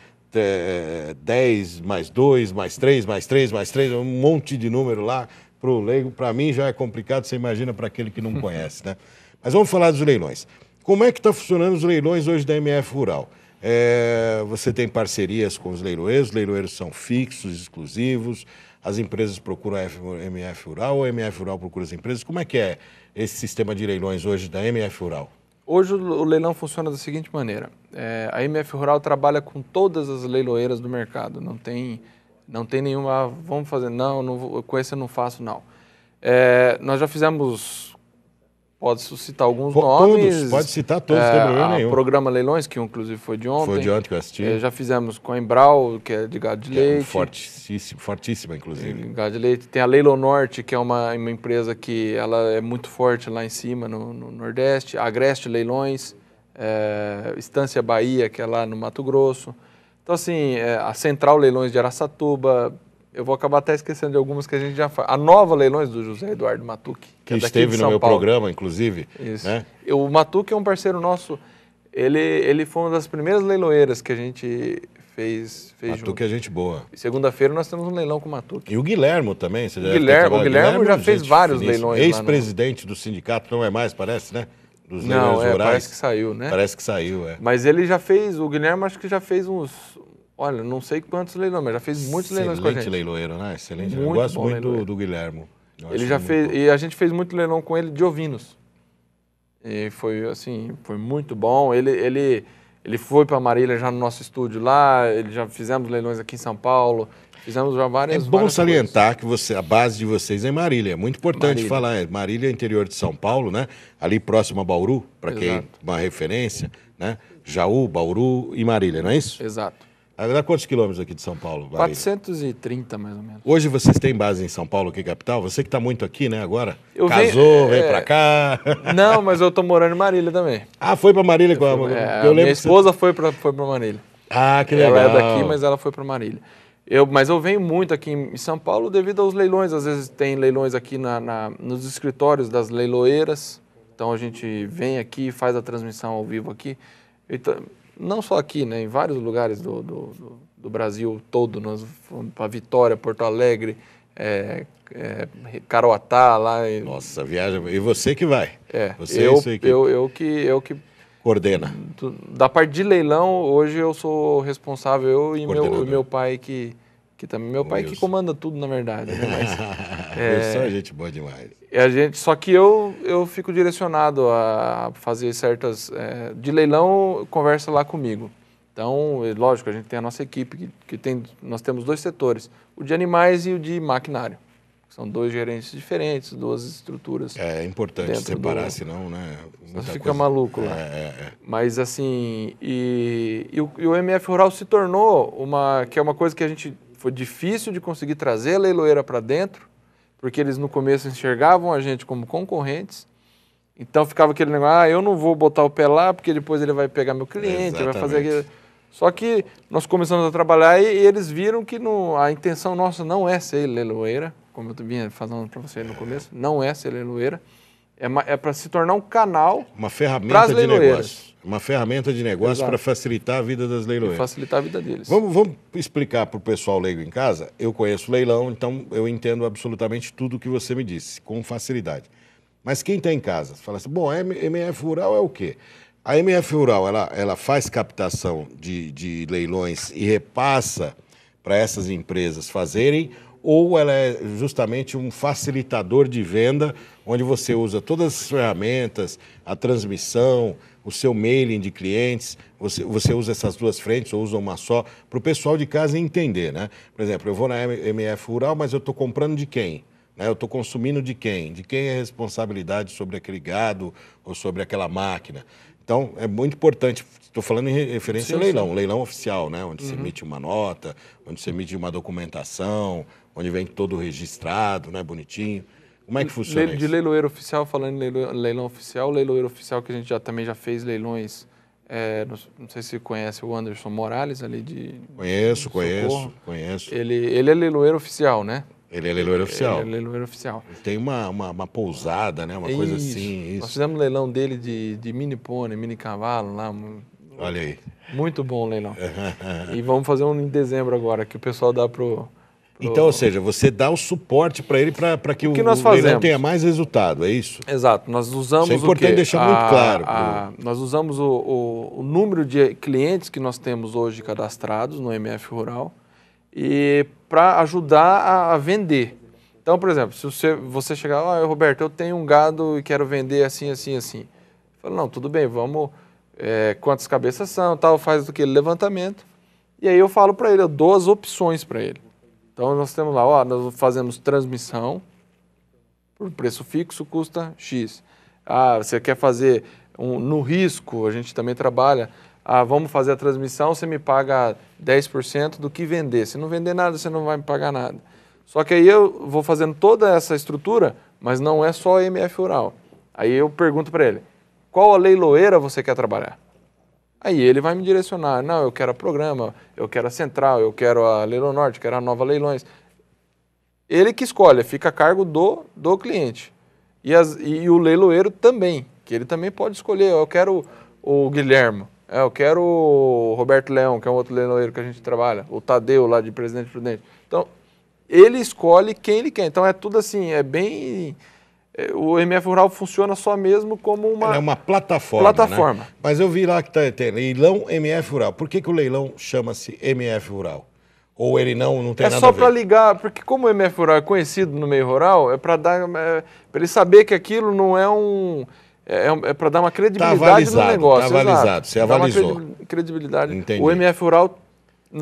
10 mais 2, mais 3, mais 3, mais 3, um monte de número lá para o leigo. Para mim já é complicado, você imagina para aquele que não conhece, né? Mas vamos falar dos leilões. Como é que está funcionando os leilões hoje da MF Rural? É, você tem parcerias com os leiloeiros, os leiloeiros são fixos, exclusivos, as empresas procuram a MF Rural ou a MF Rural procura as empresas? Como é que é esse sistema de leilões hoje da MF Rural? Hoje o leilão funciona da seguinte maneira: é, a MF Rural trabalha com todas as leiloeiras do mercado. Não tem, não tem nenhuma. Ah, vamos fazer. Não, não com esse eu não faço, não. É, nós já fizemos Pode citar alguns nomes. Todos, pode citar todos, é, tem problema nenhum. programa Leilões, que inclusive foi de ontem. Foi de ontem que eu assisti. É, já fizemos com a Embral, que é de gado de que leite. É fortíssima, fortíssima, inclusive. Gado de leite. Tem a Leilon Norte, que é uma, uma empresa que ela é muito forte lá em cima, no, no Nordeste. A Agreste Leilões, é, Estância Bahia, que é lá no Mato Grosso. Então, assim, é, a Central Leilões de Araçatuba, eu vou acabar até esquecendo de algumas que a gente já faz. A nova Leilões do José Eduardo Matuque. Que, que é esteve no meu Paulo. programa, inclusive. Isso. Né? O Matuque é um parceiro nosso. Ele, ele foi uma das primeiras leiloeiras que a gente fez, fez Matuque é gente boa. Segunda-feira nós temos um leilão com o Matuque. E o Guilhermo também. Você o, Guilherme, o Guilherme já fez vários leilões. Ex-presidente do sindicato, não é mais, parece, né? Dos não, é, parece que saiu, né? Parece que saiu, é. Mas ele já fez, o Guilherme acho que já fez uns Olha, não sei quantos leilões, mas já fez muitos leilões com a gente. Excelente leiloeiro, né? Excelente. Muito eu gosto muito do, leiloeiro. do Guilhermo. Eu Ele já fez, bom. e a gente fez muito leilão com ele de ovinos. E foi assim, foi muito bom. Ele, ele, ele foi para Marília já no nosso estúdio lá, ele já fizemos leilões aqui em São Paulo, fizemos já É várias bom várias salientar que você, a base de vocês é Marília. É muito importante Marília. falar. é Marília é interior de São Paulo, né? Ali próximo a Bauru, para quem Exato. uma referência, né? Jaú, Bauru e Marília, não é isso? coisas. Exato. Dá quantos quilômetros aqui de São Paulo? Marília? 430 mais ou menos. Hoje vocês têm base em São Paulo, aqui capital? Você que está muito aqui, né, agora? Eu Casou, vem é- pra cá. Não, mas eu tô morando em Marília também. ah, foi pra Marília com a... É, eu a minha você- esposa foi para foi para Marília. Ah, que legal. Ela é daqui, mas ela foi para Marília. Eu, mas eu venho muito aqui em São Paulo devido aos leilões. Às vezes tem leilões aqui na, na- nos escritórios das leiloeiras. Então a gente vem aqui, faz a transmissão ao vivo aqui. Então, não só aqui, né? Em vários lugares do, do, do- Brasil todo. Nós fomos para Vitória, Porto Alegre, é, é, Caroatá, lá. em- Nossa, viagem... E você que vai. é, Você eu, equipe. eu, eu que eu que Coordena. da parte de leilão, hoje eu sou responsável, eu e meu, e meu pai que, que também. Meu pai que Wilson. comanda tudo, na verdade. Né? Mas É... Só gente boa demais. é a gente, só que eu, eu fico direcionado a fazer certas. é, de leilão, conversa lá comigo. Então, é lógico, a gente tem a nossa equipe, que, que tem, nós temos dois setores: o de animais e o de maquinário. São dois gerentes diferentes, duas estruturas. É importante Dentro separar, do- senão, né? Você fica coisa- maluco lá. É, é, é. Mas assim, e, e o, e o MF Rural se tornou uma que é uma coisa que a gente foi difícil de conseguir trazer a leiloeira para dentro, porque eles no começo enxergavam a gente como concorrentes. Então ficava aquele negócio, ah, eu não vou botar o pé lá porque depois ele vai pegar meu cliente, vai fazer aquilo. Só que nós começamos a trabalhar e, e eles viram que no, a intenção nossa não é ser leiloeira, como eu vinha falando para você no começo, não é ser leiloeira, é, é para se tornar um canal Uma ferramenta de negócio. Uma ferramenta de negócio para facilitar a vida das e leiloeiras. facilitar a vida deles. Vamos, vamos explicar para o pessoal leigo em casa. Eu conheço leilão, então eu entendo absolutamente tudo que você me disse, com facilidade. Mas quem está em casa, fala assim, bom, a MF Rural é o quê? A MF Rural, ela, ela faz captação de, de leilões e repassa para essas empresas fazerem, ou ela é justamente um facilitador de venda, onde você usa todas as ferramentas, a transmissão, o seu mailing de clientes, você, você usa essas duas frentes ou usa uma só, para o pessoal de casa entender, né? Por exemplo, eu vou na MF Rural, mas eu estou comprando de quem? Né? Eu estou consumindo de quem? De quem é a responsabilidade sobre aquele gado ou sobre aquela máquina? Então, é muito importante. Estou falando em re- referência Sim, ao leilão, sim. leilão oficial, né? onde se emite uma nota, onde se emite uma documentação, onde vem todo registrado, né? bonitinho. Como é que funciona Le- de leiloeiro oficial, falando em leilão, leilão oficial, leiloeiro oficial que a gente já também já fez leilões, é, não, não sei se você conhece o Anderson Morales ali de Conheço, conheço, Socorro. conheço. ele ele é leiloeiro oficial, né? Ele é leiloeiro oficial. Ele é leiloeiro oficial. Tem uma, uma, uma pousada, né? Uma coisa Isso. assim. Nós Isso. fizemos leilão dele de, de mini pônei, mini cavalo lá, Olha aí. muito bom o leilão. e vamos fazer um em dezembro agora que o pessoal dá pro, pro Então, ou seja, você dá o suporte para ele para que o, que nós o leilão tenha mais resultado, é isso? Exato, nós usamos Isso é importante o deixar muito A- claro a- nós usamos o, o- o número de clientes que nós temos hoje cadastrados no MF Rural e para ajudar a, a vender. Então, por exemplo, se você, você chegar, ah, Roberto, eu tenho um gado e quero vender assim, assim, assim. Eu falo, não, tudo bem, vamos, é, quantas cabeças são, tal, faz aquele levantamento. E aí eu falo para ele, eu dou as opções para ele. Então nós temos lá, ó, nós fazemos transmissão, por preço fixo custa X. Ah, você quer fazer um, no risco, a gente também trabalha. Ah, vamos fazer a transmissão, você me paga 10% do que vender. Se não vender nada, você não vai me pagar nada. Só que aí eu vou fazendo toda essa estrutura, mas não é só MF Rural. Aí eu pergunto para ele, qual a leiloeira você quer trabalhar? Aí ele vai me direcionar, não, eu quero a programa, eu quero a central, eu quero a Leilão Norte, eu quero a Nova Leilões. Ele que escolhe, fica a cargo do, do cliente. E, as, e o leiloeiro também, que ele também pode escolher. Eu quero o Guilhermo, é, eu quero o Roberto Leão, que é um outro leiloeiro que a gente trabalha, o Tadeu lá de Presidente Prudente. Então, ele escolhe quem ele quer. Então é tudo assim, é bem. é, o MF Rural funciona só mesmo como uma. Ela é uma plataforma. Plataforma. Né? Mas eu vi lá que tá, tem leilão MF Rural. Por que, que o leilão chama-se MF Rural? Ou ele não, não tem é nada a ver? É só para ligar, porque como o MF Rural é conhecido no meio rural, é para dar, é, para ele saber que aquilo não é um é, é, é para dar uma credibilidade tá no negócio. Está avalizado, você avalizou. credibilidade. Entendi. O MF Rural,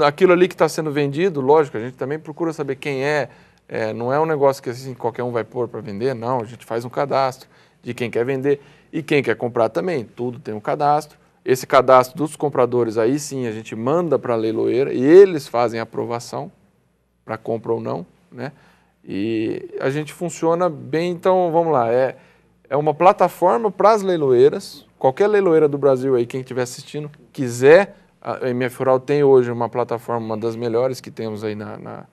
aquilo ali que está sendo vendido, lógico, a gente também procura saber quem é, é, não é um negócio que assim, qualquer um vai pôr para vender, não. A gente faz um cadastro de quem quer vender e quem quer comprar também. Tudo tem um cadastro. Esse cadastro dos compradores, aí sim, a gente manda para a leiloeira e eles fazem a aprovação para compra ou não, né? E a gente funciona bem, então vamos lá, é, é uma plataforma para as leiloeiras. Qualquer leiloeira do Brasil aí, quem estiver assistindo, quiser, a MF Rural tem hoje uma plataforma, uma das melhores que temos aí na, na,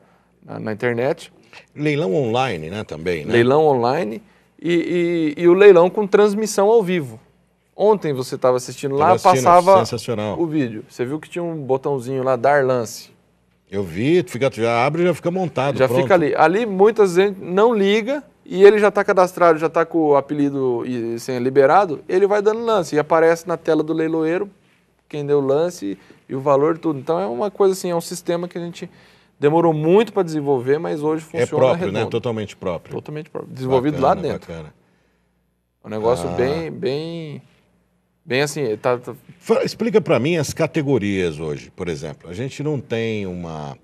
na, na internet. Leilão online, né, também, né? Leilão online e, e, e o leilão com transmissão ao vivo. Ontem você estava assistindo lá, assistindo, passava o vídeo. Você viu que tinha um botãozinho lá, dar lance. Eu vi, fica, já abre e já fica montado. Já pronto. fica ali. Ali muitas vezes não liga e ele já está cadastrado, já está com o apelido e sem liberado, ele vai dando lance e aparece na tela do leiloeiro quem deu lance e o valor tudo. Então é uma coisa assim, é um sistema que a gente Demorou muito para desenvolver, mas hoje é funciona. É próprio, redondo. né? Totalmente próprio. Totalmente próprio. Desenvolvido bacana, lá dentro. Bacana. Um negócio ah. bem, bem, bem assim. Tá, tá... Explica para mim as categorias hoje, por exemplo. A gente não tem uma,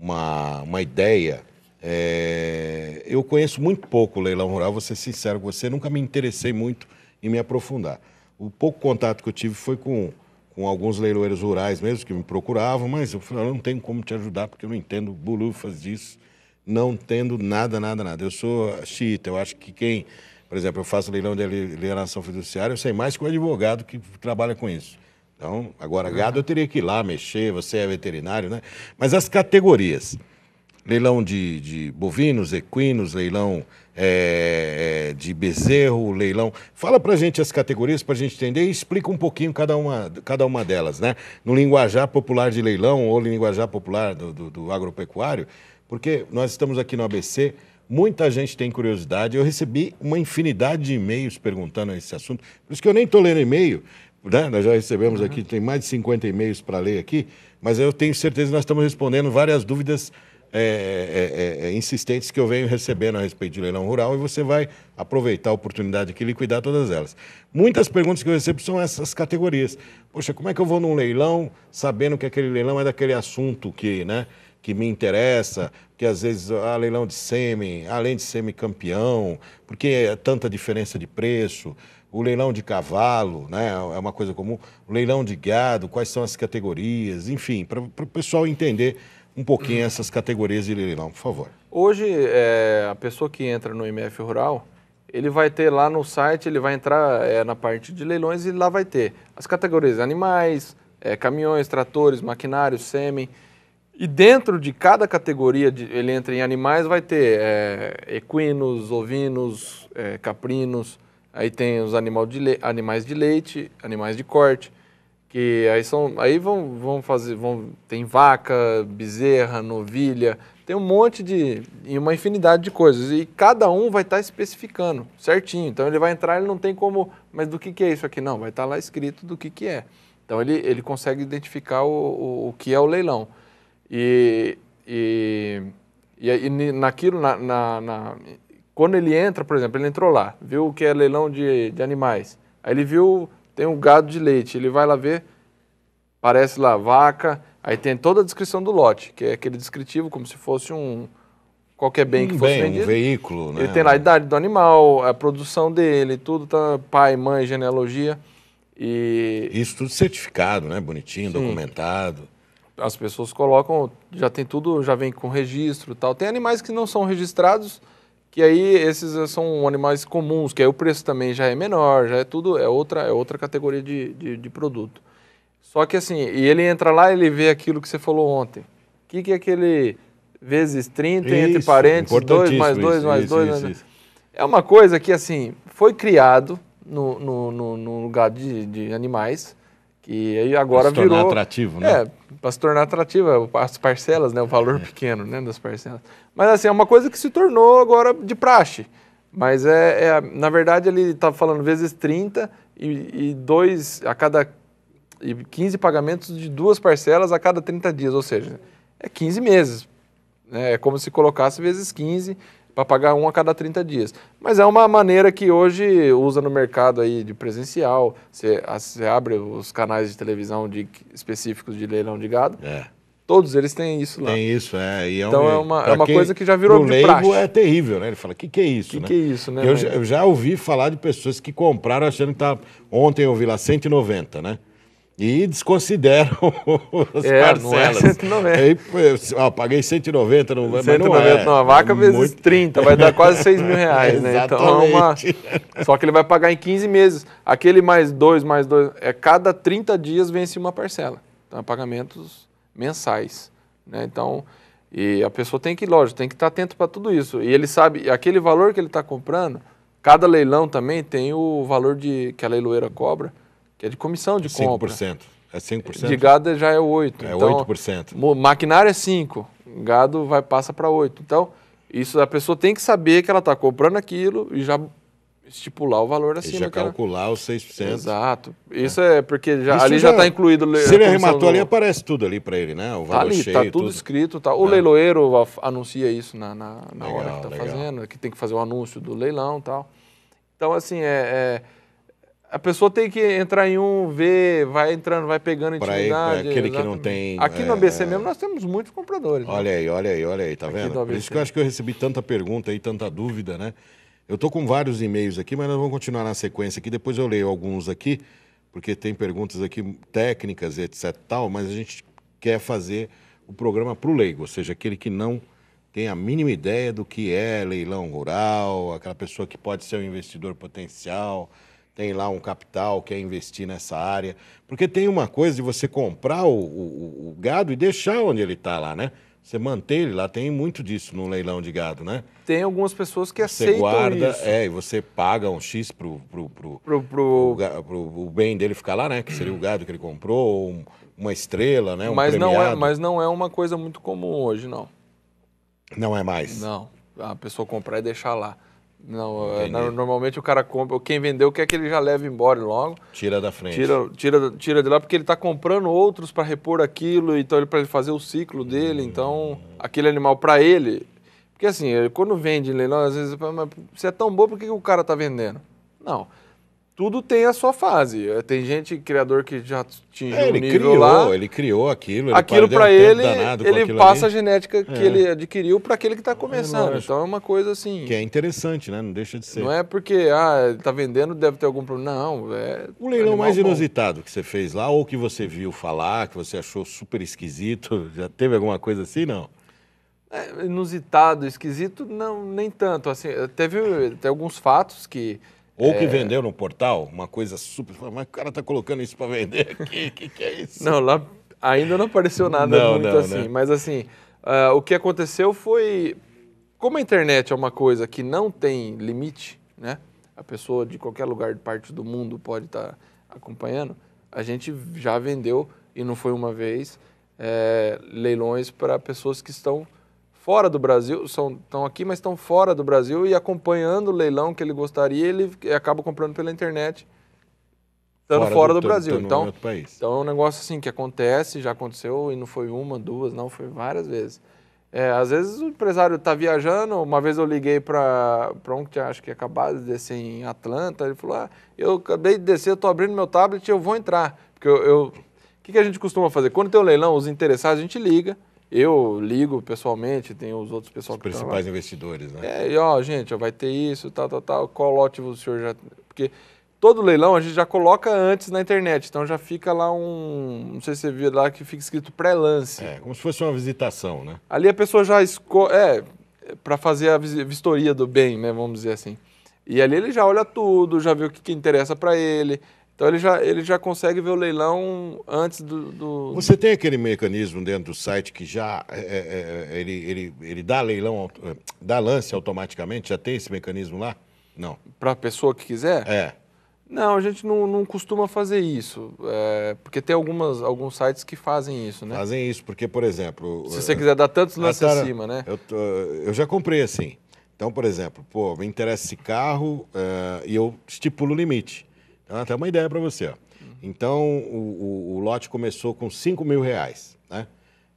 uma, uma ideia. É... Eu conheço muito pouco o leilão rural, vou ser sincero com você, nunca me interessei muito em me aprofundar. O pouco contato que eu tive foi com com alguns leiloeiros rurais mesmo que me procuravam, mas eu falei, eu não tenho como te ajudar porque eu não entendo bolufas disso, não tendo nada, nada, nada. Eu sou xiita, eu acho que quem, por exemplo, eu faço leilão de alienação fiduciária, eu sei mais que o advogado que trabalha com isso. Então, agora, gado eu teria que ir lá mexer, você é veterinário, né? Mas as categorias, leilão de, de bovinos, equinos, leilão é, é, de bezerro, leilão. Fala para a gente as categorias para a gente entender e explica um pouquinho cada uma, cada uma delas, né? No linguajar popular de leilão ou linguajar popular do, do, do agropecuário, porque nós estamos aqui no ABC, muita gente tem curiosidade. Eu recebi uma infinidade de e-mails perguntando a esse assunto, por isso que eu nem estou lendo e-mail. Né? Nós já recebemos aqui, tem mais de 50 e-mails para ler aqui, mas eu tenho certeza que nós estamos respondendo várias dúvidas é é, é, é, insistentes que eu venho recebendo a respeito de leilão rural e você vai aproveitar a oportunidade aqui e liquidar todas elas. Muitas perguntas que eu recebo são essas categorias. Poxa, como é que eu vou num leilão sabendo que aquele leilão é daquele assunto que, né, que me interessa, que às vezes há ah, leilão de sêmen, além de semi-campeão, porque é tanta diferença de preço, o leilão de cavalo, né, é uma coisa comum, o leilão de gado, quais são as categorias, enfim, para o pessoal entender um pouquinho essas categorias de leilão, por favor. Hoje, é, a pessoa que entra no MF Rural, ele vai ter lá no site, ele vai entrar é, na parte de leilões e lá vai ter as categorias animais, é, caminhões, tratores, maquinários, sêmen. E dentro de cada categoria, de, ele entra em animais, vai ter é, equinos, ovinos, é, caprinos, aí tem os animal de animais de leite, animais de corte, que aí são aí vão, vão fazer vão tem vaca bezerra novilha tem um monte de e uma infinidade de coisas. E cada um vai estar tá especificando certinho. Então ele vai entrar ele não tem como mas do que, que é isso aqui? Não vai estar tá lá escrito do que que é. Então ele, ele consegue identificar o, o, o que é o leilão. E e, e, e naquilo na, na, na, quando ele entra por exemplo ele entrou lá viu o que é leilão de, de animais. Aí ele viu tem um gado de leite, ele vai lá ver, parece lá vaca, aí tem toda a descrição do lote, que é aquele descritivo como se fosse um qualquer bem que fosse bem, vendido. um veículo, né? Ele tem lá a idade do animal, a produção dele, tudo tá pai, mãe, genealogia e isso tudo certificado, né? Bonitinho, Sim. documentado. As pessoas colocam, já tem tudo, já vem com registro, tal. Tem animais que não são registrados, que aí esses são animais comuns, que aí o preço também já é menor, já é tudo, é outra, é outra categoria de, de, de produto. Só que assim, e ele entra lá e ele vê aquilo que você falou ontem. O que, que é aquele vezes 30 isso, entre parênteses, 2 mais 2 mais 2. É uma coisa que assim, foi criado no, no, no, no lugar de, de animais, que aí agora pra se tornar atrativo, né? É, para se tornar atrativa, as parcelas, né, o valor é. pequeno né, das parcelas. Mas assim, é uma coisa que se tornou agora de praxe. Mas é, é na verdade ele está falando vezes 30 e, e dois a cada e 15 pagamentos de duas parcelas a cada 30 dias, ou seja, é 15 meses. Né? É como se colocasse vezes 15 para pagar um a cada 30 dias. Mas é uma maneira que hoje usa no mercado aí de presencial. Você, você abre os canais de televisão de, específicos de leilão de gado. É. Todos eles têm isso lá. Tem isso, é. E é então um, é uma, é uma coisa que já virou de praxe. é terrível, né? Ele fala, o que, que é isso? O que, né? que é isso, né? Eu já, eu já ouvi falar de pessoas que compraram achando que tá... Ontem eu vi lá 190, né? E desconsideram as é, parcelas. Não é 190. Aí, ó, paguei 190 no 190 não é. numa vaca é vezes muito... 30, vai dar quase 6 mil reais, né? Então é uma. Só que ele vai pagar em 15 meses. Aquele mais dois, mais dois. É cada 30 dias vence uma parcela. Então é pagamentos mensais. Né? Então, e a pessoa tem que, lógico, tem que estar atento para tudo isso. E ele sabe, aquele valor que ele está comprando, cada leilão também tem o valor de que a leiloeira cobra que é de comissão de 5%. compra. 5%. É 5%? De gado já é 8%. É então, 8%. Maquinário é 5%, gado vai passa para 8%. Então, isso a pessoa tem que saber que ela está comprando aquilo e já estipular o valor acima. E já calcular ela... os 6%. Exato. Isso é, é porque já, ali já está incluído... Se ele arrematou ali, aparece tudo ali para ele, né? O valor tá ali, cheio, tá tudo, tudo. escrito. Tá. O é. leiloeiro anuncia isso na, na, na legal, hora que está fazendo, que tem que fazer o anúncio do leilão e tal. Então, assim, é, é a pessoa tem que entrar em um, ver, vai entrando, vai pegando intimidade. Para aquele exatamente. que não tem... Aqui é, no ABC mesmo nós temos muitos compradores. Né? Olha né? aí, olha aí, olha aí, tá aqui vendo? Por isso que eu acho que eu recebi tanta pergunta e tanta dúvida, né? Eu tô com vários e-mails aqui, mas nós vamos continuar na sequência aqui. Depois eu leio alguns aqui, porque tem perguntas aqui técnicas e etc tal, mas a gente quer fazer o programa para o leigo, ou seja, aquele que não tem a mínima ideia do que é leilão rural, aquela pessoa que pode ser um investidor potencial tem lá um capital, quer investir nessa área. Porque tem uma coisa de você comprar o, o, o gado e deixar onde ele está lá, né? Você manter ele lá, tem muito disso no leilão de gado, né? Tem algumas pessoas que você aceitam guarda, isso. É, e você paga um X pro, pro, pro, pro, pro... pro, pro o bem dele ficar lá, né? Que seria o gado que ele comprou, ou uma estrela, né? Um mas, premiado. não é, mas não é uma coisa muito comum hoje, não. Não é mais? Não. A pessoa comprar e deixar lá. Não, é, normalmente o cara compra, quem vendeu quer que ele já leve embora logo. Tira da frente. Tira, tira, tira de lá porque ele está comprando outros para repor aquilo, então ele para ele fazer o ciclo dele, hum. então aquele animal para ele, porque assim, quando vende em leilão, às vezes, mas se é tão bom, por que, que o cara está vendendo? Não tudo tem a sua fase. É, tem gente, criador que já atingiu é, ele um nível criou, lá. Ele criou aquilo. Ele aquilo para ele, ele passa ali. a genética que é. ele adquiriu para aquele que está começando. É, então é uma coisa assim. Que é interessante, né? Não deixa de ser. Não é porque ah, ele está vendendo, deve ter algum problema. Não, é. O leilão mais bom. inusitado que você fez lá, ou que você viu falar, que você achou super esquisito, já teve alguma coisa assim, não? É, inusitado, esquisito, não, nem tanto. Assim, teve, teve alguns fatos que ou que é... vendeu no portal, uma coisa super. Mas o cara tá colocando isso para vender aqui, o que, que é isso? Não, lá ainda não apareceu nada não, muito não, assim. Né? Mas assim, uh, o que aconteceu foi. Como a internet é uma coisa que não tem limite, né? A pessoa de qualquer lugar de parte do mundo pode estar tá acompanhando. A gente já vendeu, e não foi uma vez, é, leilões para pessoas que estão fora do Brasil, são, estão aqui, mas estão fora do Brasil e acompanhando o leilão que ele gostaria, ele acaba comprando pela internet, estando fora, fora do, do, Brasil. então, então é um negócio assim que acontece, já aconteceu e não foi uma, duas, não, foi várias vezes. É, às vezes o empresário está viajando, uma vez eu liguei para um que acho que acabado de descer em Atlanta, ele falou, ah, eu acabei de descer, estou abrindo meu tablet, eu vou entrar. Porque eu... O que, que a gente costuma fazer? Quando tem um leilão, os interessados, a gente liga, eu ligo pessoalmente, tem os outros pessoal os que principais investidores, né? É, e ó, gente, ó, vai ter isso, tal, tal, tal. Qual lote o senhor já. Porque todo leilão a gente já coloca antes na internet, então já fica lá um. Não sei se você viu lá que fica escrito pré-lance. É, como se fosse uma visitação, né? Ali a pessoa já escolhe. É, para fazer a vistoria do bem, né? Vamos dizer assim. E ali ele já olha tudo, já vê o que, que interessa para ele. Então ele já, ele já consegue ver o leilão antes do, do... Você tem aquele mecanismo dentro do site que já é, é, é ele, ele, ele dá leilão, dá lance automaticamente? Já tem esse mecanismo lá? Não. Para a pessoa que quiser? É. Não, a gente não, não costuma fazer isso, é, porque tem algumas, alguns sites que fazem isso, né? Fazem isso, porque, por exemplo... Se você quiser dar tantos lances acima, né? Eu, tô, eu já comprei assim. Então, por exemplo, pô, me interessa esse carro uh, e eu estipulo o limite. Até uma ideia para você. Ó. Então, o, o, o, lote começou com 5 mil reais. Né?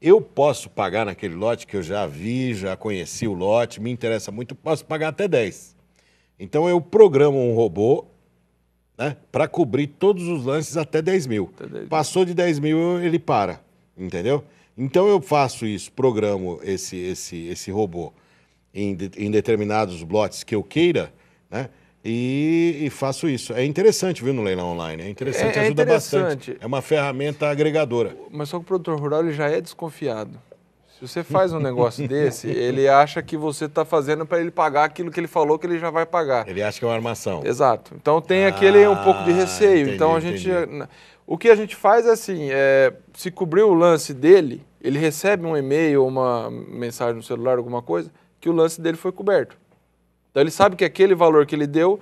Eu posso pagar naquele lote que eu já vi, já conheci o lote, me interessa muito, posso pagar até 10. Então, eu programo um robô né, para cobrir todos os lances até 10 mil. Até 10 mil. Passou de 10 mil, ele para, entendeu? Então, eu faço isso, programo esse, esse, esse robô em, de, em determinados lotes que eu queira, né? E, e, faço isso. É interessante, viu, no leilão online. É interessante, é, é ajuda interessante. bastante. É uma ferramenta agregadora. Mas só que o produtor rural ele já é desconfiado. Se você faz um negócio desse, ele acha que você está fazendo para ele pagar aquilo que ele falou que ele já vai pagar. Ele acha que é uma armação. Exato. Então tem ah, aquele um pouco de receio. Entendi, então a gente. Entendi. O que a gente faz é assim: é, se cobrir o lance dele, ele recebe um e-mail, uma mensagem no celular, alguma coisa que o lance dele foi coberto. Então ele sabe que aquele valor que ele deu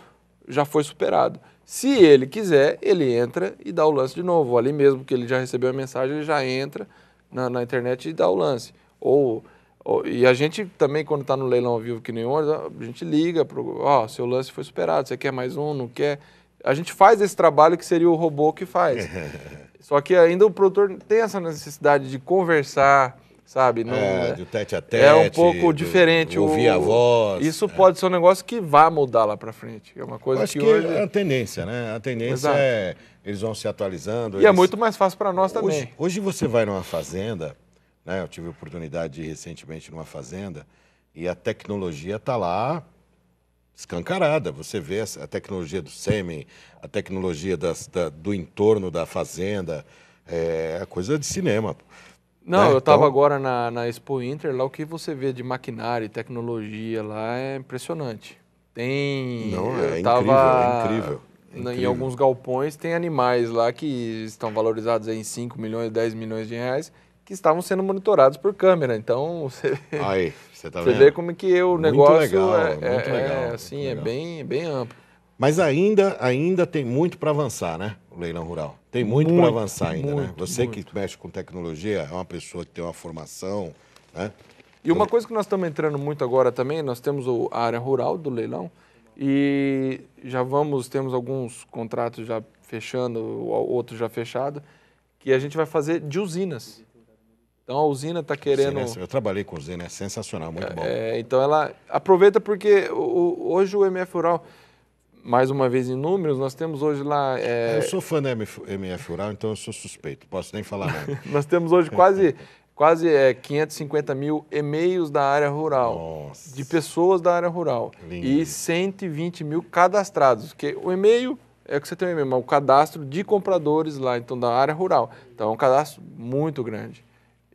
já foi superado. Se ele quiser, ele entra e dá o lance de novo. Ali mesmo que ele já recebeu a mensagem, ele já entra na, na internet e dá o lance. Ou, ou e a gente também, quando está no leilão ao vivo que nem hoje, a gente liga para ó, oh, seu lance foi superado, você quer mais um, não quer? A gente faz esse trabalho que seria o robô que faz. Só que ainda o produtor tem essa necessidade de conversar, sabe? Não, é, é, do tete a tete. É um pouco diferente. Ouvir o, a voz. Isso é. pode ser um negócio que vai mudar lá para frente. É uma coisa que, que hoje... é a tendência, né? A tendência Exato. é eles vão se atualizando. E é eles... é muito mais fácil para nós também. Hoje, hoje, você vai numa fazenda, né? Eu tive a oportunidade de ir recentemente numa fazenda e a tecnologia está lá escancarada. Você vê a tecnologia do sêmen, a tecnologia das, da, do entorno da fazenda, é coisa de cinema. Não, né? eu estava então... agora na, na Expo Inter, lá o que você vê de maquinário e tecnologia lá é impressionante. Tem. Não, é tava, incrível, é incrível. É incrível. Em alguns galpões tem animais lá que estão valorizados em 5 milhões, 10 milhões de reais, que estavam sendo monitorados por câmera. Então você, Aí, você, tá você vê como que o negócio legal, é, é, legal, é, assim, é bem, bem amplo. Mas ainda, ainda tem muito para avançar, né? O leilão rural. Tem muito, muito para avançar ainda, né? muito, né? Você muito. que mexe com tecnologia é uma pessoa que tem uma formação, né? E uma coisa que nós estamos entrando muito agora também, nós temos a área rural do leilão e já vamos, temos alguns contratos já fechando, outros já fechados, que a gente vai fazer de usinas. Então a usina está querendo. eu trabalhei com usina, é sensacional, muito bom. É, então ela aproveita porque o, hoje o MF Rural mais uma vez em números, nós temos hoje lá. É... Eu sou fã da MF, Rural, então eu sou suspeito, posso nem falar nada. nós temos hoje quase, quase é, 550 mil e-mails da área rural, Nossa. de pessoas da área rural. Lindo. E 120 mil cadastrados, que o e-mail é que você tem o e-mail, o cadastro de compradores lá, então da área rural. Então é um cadastro muito grande.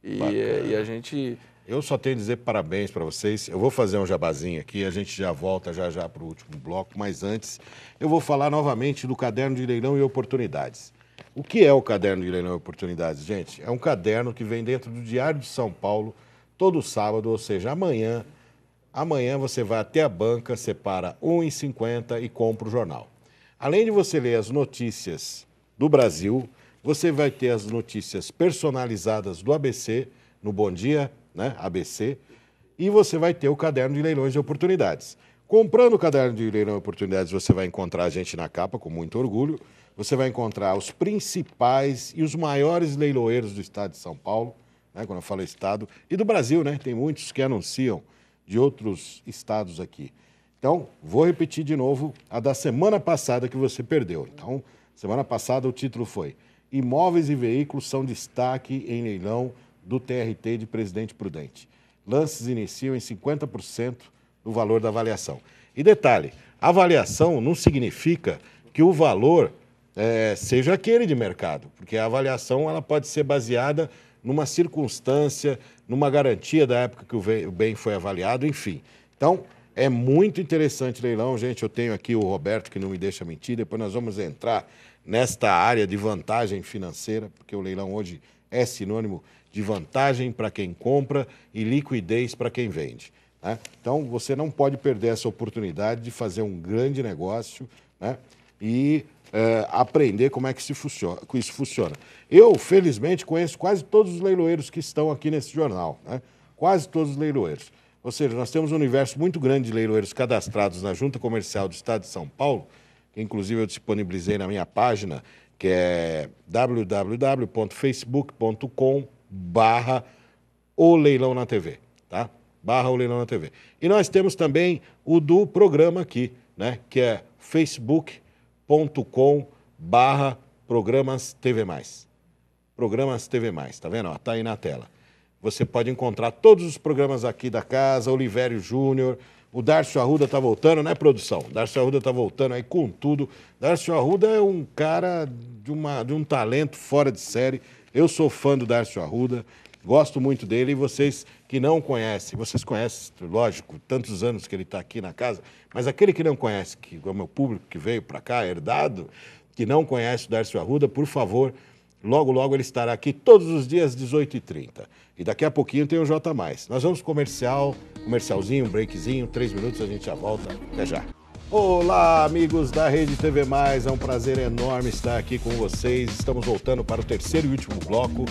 E, é, e a gente eu só tenho a dizer parabéns para vocês. Eu vou fazer um jabazinho aqui, a gente já volta já já para o último bloco, mas antes eu vou falar novamente do caderno de leilão e oportunidades. O que é o caderno de leilão e oportunidades, gente? É um caderno que vem dentro do Diário de São Paulo todo sábado, ou seja, amanhã. Amanhã você vai até a banca, separa R$ 1,50 e compra o jornal. Além de você ler as notícias do Brasil, você vai ter as notícias personalizadas do ABC no Bom Dia né, ABC, e você vai ter o caderno de leilões e oportunidades. Comprando o caderno de leilão e oportunidades, você vai encontrar a gente na capa, com muito orgulho. Você vai encontrar os principais e os maiores leiloeiros do estado de São Paulo, né, quando eu falo estado, e do Brasil, né? Tem muitos que anunciam de outros estados aqui. Então, vou repetir de novo a da semana passada que você perdeu. Então, semana passada o título foi Imóveis e veículos são destaque em leilão do TRT de Presidente Prudente. Lances iniciam em 50% do valor da avaliação. E detalhe, avaliação não significa que o valor é, seja aquele de mercado, porque a avaliação ela pode ser baseada numa circunstância, numa garantia da época que o bem foi avaliado, enfim. Então, é muito interessante leilão, gente. Eu tenho aqui o Roberto que não me deixa mentir. Depois nós vamos entrar nesta área de vantagem financeira, porque o leilão hoje é sinônimo de vantagem para quem compra e liquidez para quem vende. Né? Então, você não pode perder essa oportunidade de fazer um grande negócio né? e é, aprender como é que, funciona, isso funciona. Eu, felizmente, conheço quase todos os leiloeiros que estão aqui nesse jornal, né? quase todos os leiloeiros. Ou seja, nós temos um universo muito grande de leiloeiros cadastrados na Junta Comercial do Estado de São Paulo, que inclusive eu disponibilizei na minha página, que é www.facebook.com barra o leilão na TV, tá? Barra o leilão na TV. E nós temos também o do programa aqui, né? Que é facebook.com barra programas TV+. Programas TV+, tá vendo? Ó, tá aí na tela. Você pode encontrar todos os programas aqui da casa, Olivério Júnior, o Darcio Arruda está voltando, né, produção? Darcio Arruda está voltando aí com tudo. Darcio Arruda é um cara de, uma, de um talento fora de série. Eu sou fã do Darcio Arruda, gosto muito dele. E vocês que não conhecem, vocês conhecem, lógico, tantos anos que ele está aqui na casa, mas aquele que não conhece, que é o meu público que veio para cá, herdado, que não conhece o Darcio Arruda, por favor, Logo, logo ele estará aqui todos os dias, 18h30. E daqui a pouquinho tem o J. Nós vamos comercial, comercialzinho, breakzinho, três minutos, a gente já volta. Até já. Olá, amigos da Rede TV Mais, é um prazer enorme estar aqui com vocês. Estamos voltando para o terceiro e último bloco,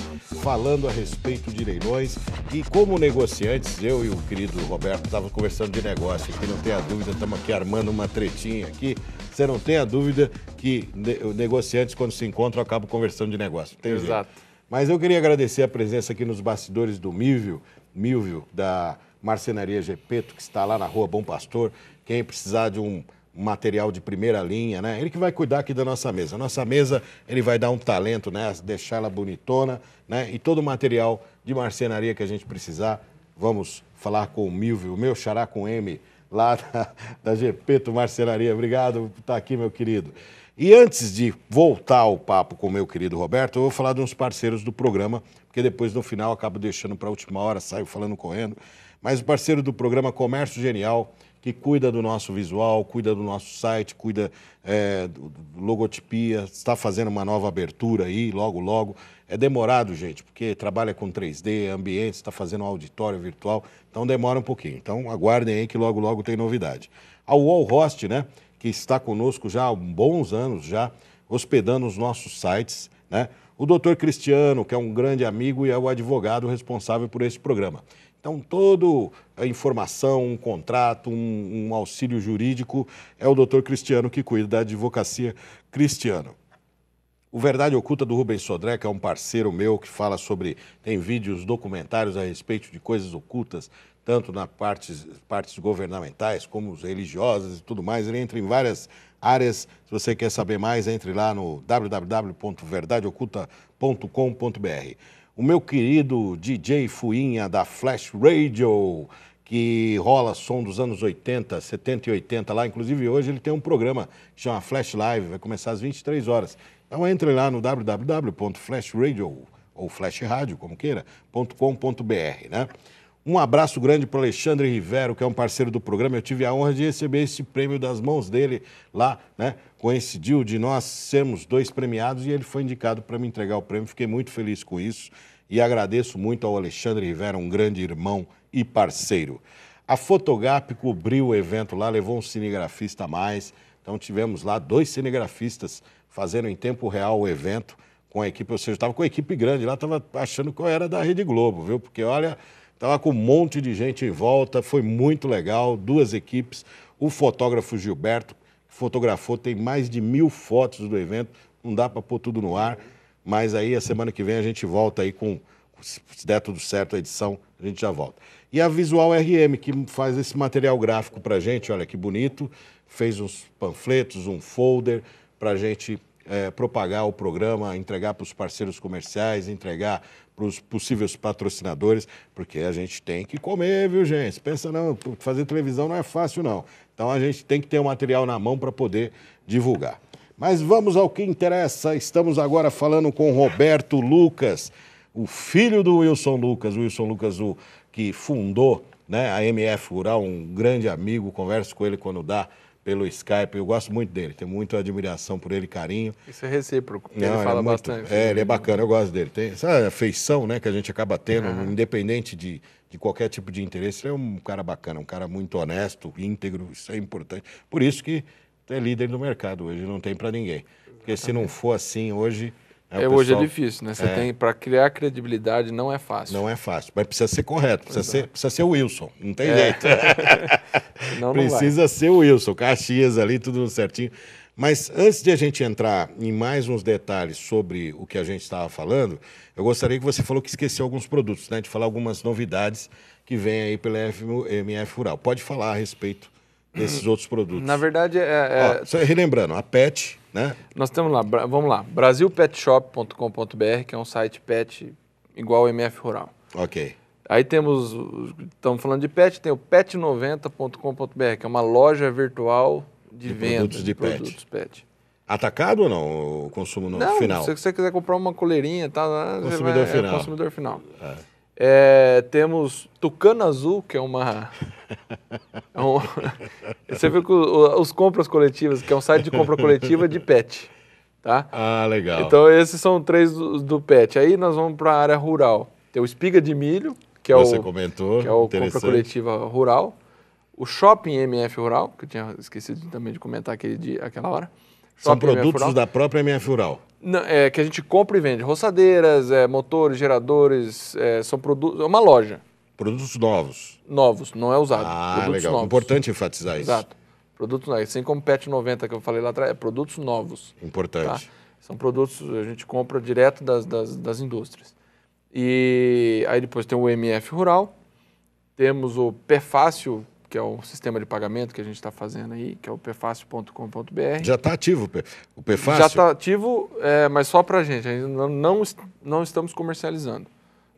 falando a respeito de leilões. E como negociantes, eu e o querido Roberto estavam conversando de negócio, que não tenha dúvida, estamos aqui armando uma tretinha aqui. Você não tenha dúvida que negociantes, quando se encontram, acabam conversando de negócio. Tem Exato. Jeito. Mas eu queria agradecer a presença aqui nos bastidores do Milvio, Milvio, da Marcenaria Gepeto, que está lá na rua Bom Pastor quem precisar de um material de primeira linha, né? Ele que vai cuidar aqui da nossa mesa. Nossa mesa, ele vai dar um talento, né? Deixar ela bonitona, né? E todo o material de marcenaria que a gente precisar, vamos falar com o Milvio, o meu xará com M, lá da, da Gepeto Marcenaria. Obrigado por estar aqui, meu querido. E antes de voltar ao papo com o meu querido Roberto, eu vou falar de uns parceiros do programa, porque depois no final acabo deixando para a última hora, saio falando correndo. Mas o parceiro do programa Comércio Genial, que cuida do nosso visual, cuida do nosso site, cuida é, do, logotipia, está fazendo uma nova abertura aí, logo, logo. É demorado, gente, porque trabalha com 3D, ambiente, está fazendo auditório virtual, então demora um pouquinho. Então aguardem aí que logo, logo tem novidade. A Wall Host, né, que está conosco já há bons anos, já hospedando os nossos sites, né? O doutor Cristiano, que é um grande amigo e é o advogado responsável por esse programa. Então, toda a informação, um contrato, um, um, auxílio jurídico, é o doutor Cristiano que cuida da advocacia Cristiano. O Verdade Oculta do Rubens Sodré, que é um parceiro meu que fala sobre, tem vídeos, documentários a respeito de coisas ocultas, tanto na partes, partes governamentais como religiosas e tudo mais. Ele entra em várias áreas. Se você quer saber mais, entre lá no www.verdadeoculta.com.br o meu querido DJ Fuinha da Flash Radio, que rola som dos anos 80, 70 e 80 lá. Inclusive hoje ele tem um programa que chama Flash Live, vai começar às 23 horas. Então entre lá no www.flashradio ou Flash Rádio, como queira, .com.br, né? Um abraço grande para o Alexandre Rivero, que é um parceiro do programa. Eu tive a honra de receber esse prêmio das mãos dele lá, né? Coincidiu de nós sermos dois premiados e ele foi indicado para me entregar o prêmio. Fiquei muito feliz com isso e agradeço muito ao Alexandre Rivera, um grande irmão e parceiro. A Fotogap cobriu o evento lá, levou um cinegrafista a mais. Então tivemos lá dois cinegrafistas fazendo em tempo real o evento com a equipe, ou seja, estava com a equipe grande lá, estava achando que eu era da Rede Globo, viu? Porque olha, Estava com um monte de gente em volta, foi muito legal, duas equipes. O fotógrafo Gilberto, fotografou, tem mais de mil fotos do evento, não dá para pôr tudo no ar, mas aí a semana que vem a gente volta aí com, se der tudo certo a edição, a gente já volta. E a Visual RM, que faz esse material gráfico para gente, olha que bonito, fez uns panfletos, um folder para gente é, propagar o programa, entregar para os parceiros comerciais, entregar para os possíveis patrocinadores, porque a gente tem que comer, viu, gente? Pensa não, fazer televisão não é fácil, não. Então a gente tem que ter o material na mão para poder divulgar. Mas vamos ao que interessa. Estamos agora falando com Roberto Lucas, o filho do Wilson Lucas, o Wilson Lucas, o que fundou né, a MF Rural, um grande amigo, converso com ele quando dá pelo Skype. Eu gosto muito dele, tenho muita admiração por ele, carinho. Isso é recíproco, Não, ele fala é muito, bastante. É, ele é bacana, eu gosto dele. Tem essa afeição né, que a gente acaba tendo, ah. independente de, de qualquer tipo de interesse. Ele é um cara bacana, um cara muito honesto, íntegro, isso é importante. Por isso que é líder do mercado hoje, não tem para ninguém. Porque se não for assim hoje, É, O hoje é difícil, né? Você É. tem para criar credibilidade não é fácil. Não é fácil, mas precisa ser correto, precisa, ser, precisa ser o Wilson, não tem É. jeito. Não vai. Precisa ser o Wilson, Caxias ali, tudo certinho. Mas antes de a gente entrar em mais uns detalhes sobre o que a gente estava falando, eu gostaria que você falou que esqueceu alguns produtos, né? De falar algumas novidades que vêm aí pela MF Rural. Pode falar a respeito desses outros produtos. Na verdade, é, é- Ó, só relembrando, a PET, né? nós temos lá, vamos lá, brasilpetshop.com.br, que é um site pet igual ao MF Rural. Ok. Aí temos, estamos falando de pet, tem o pet90.com.br, que é uma loja virtual de, De venda produtos de pet. produtos pet. Atacado ou não? O consumo no Não, final? se você quiser comprar uma coleirinha, tá, lá, você Consumidor vai- final. É consumidor final. É, temos Tucano Azul, que é uma. é um- você viu que o- os compras coletivas, que é um site de compra coletiva de pet. Tá? Ah, legal. Então, esses são três do, do pet. Aí nós vamos para a área rural. Tem o Espiga de Milho, que é você o, comentou, que é o compra coletiva rural. O Shopping MF Rural, que eu tinha esquecido também de comentar aquele dia, aquela hora. São Shopping MF produtos da própria MF Rural. Não, é, que a gente compra e vende. Roçadeiras, é, motores, geradores, é, são produtos. É uma loja. Produtos novos. Novos, não é usado. Ah, produtos legal. novos. Importante enfatizar isso. Exato. Produtos novos. Assim como o PET 90 que eu falei lá atrás, é produtos novos. Tá? Importante. São produtos a gente compra direto das, das, das indústrias. E aí depois tem o MF Rural, temos o Pfácil, que é o sistema de pagamento que a gente está fazendo aí, que é o pfácil.com.br. Já está ativo o P- o PFácil? Já está ativo, é, mas só para a gente. Ainda não, não, est- não estamos comercializando.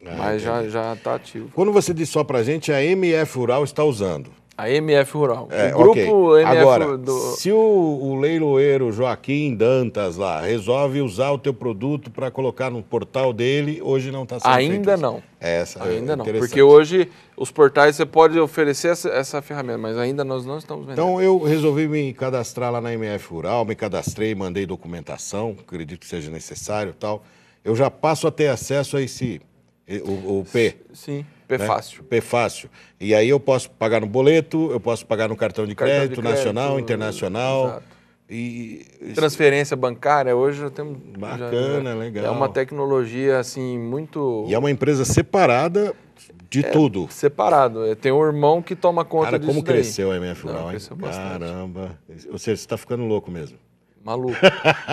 Ah, mas já entendi. já está ativo. Quando você diz só pra gente, a MF Rural está usando. A MF Rural. É, o grupo ok. MF Agora, do. se o, o leiloeiro Joaquim Dantas lá resolve usar o teu produto para colocar no portal dele, hoje não está sendo feito Ainda isso. não. Essa é Ainda não. interessante. Porque hoje os portais você pode oferecer essa, essa ferramenta, mas ainda nós não estamos vendendo. Então eu resolvi me cadastrar lá na MF Rural, me cadastrei, mandei documentação, acredito que seja necessário e tal. Eu já passo a ter acesso a esse, o, o P. Sim, P né? fácil. E aí eu posso pagar no boleto, eu posso pagar no cartão de Cartão de crédito, crédito, nacional, internacional. exato. E Transferência bancária, hoje já temos. Bacana, já- legal. É uma tecnologia assim muito E é uma empresa separada de tudo. separado. É, Tem um irmão que toma conta Cara, disso como daí. cresceu a MF Rural, hein? cresceu bastante. Caramba. Ou seja, você está ficando louco mesmo. Maluco.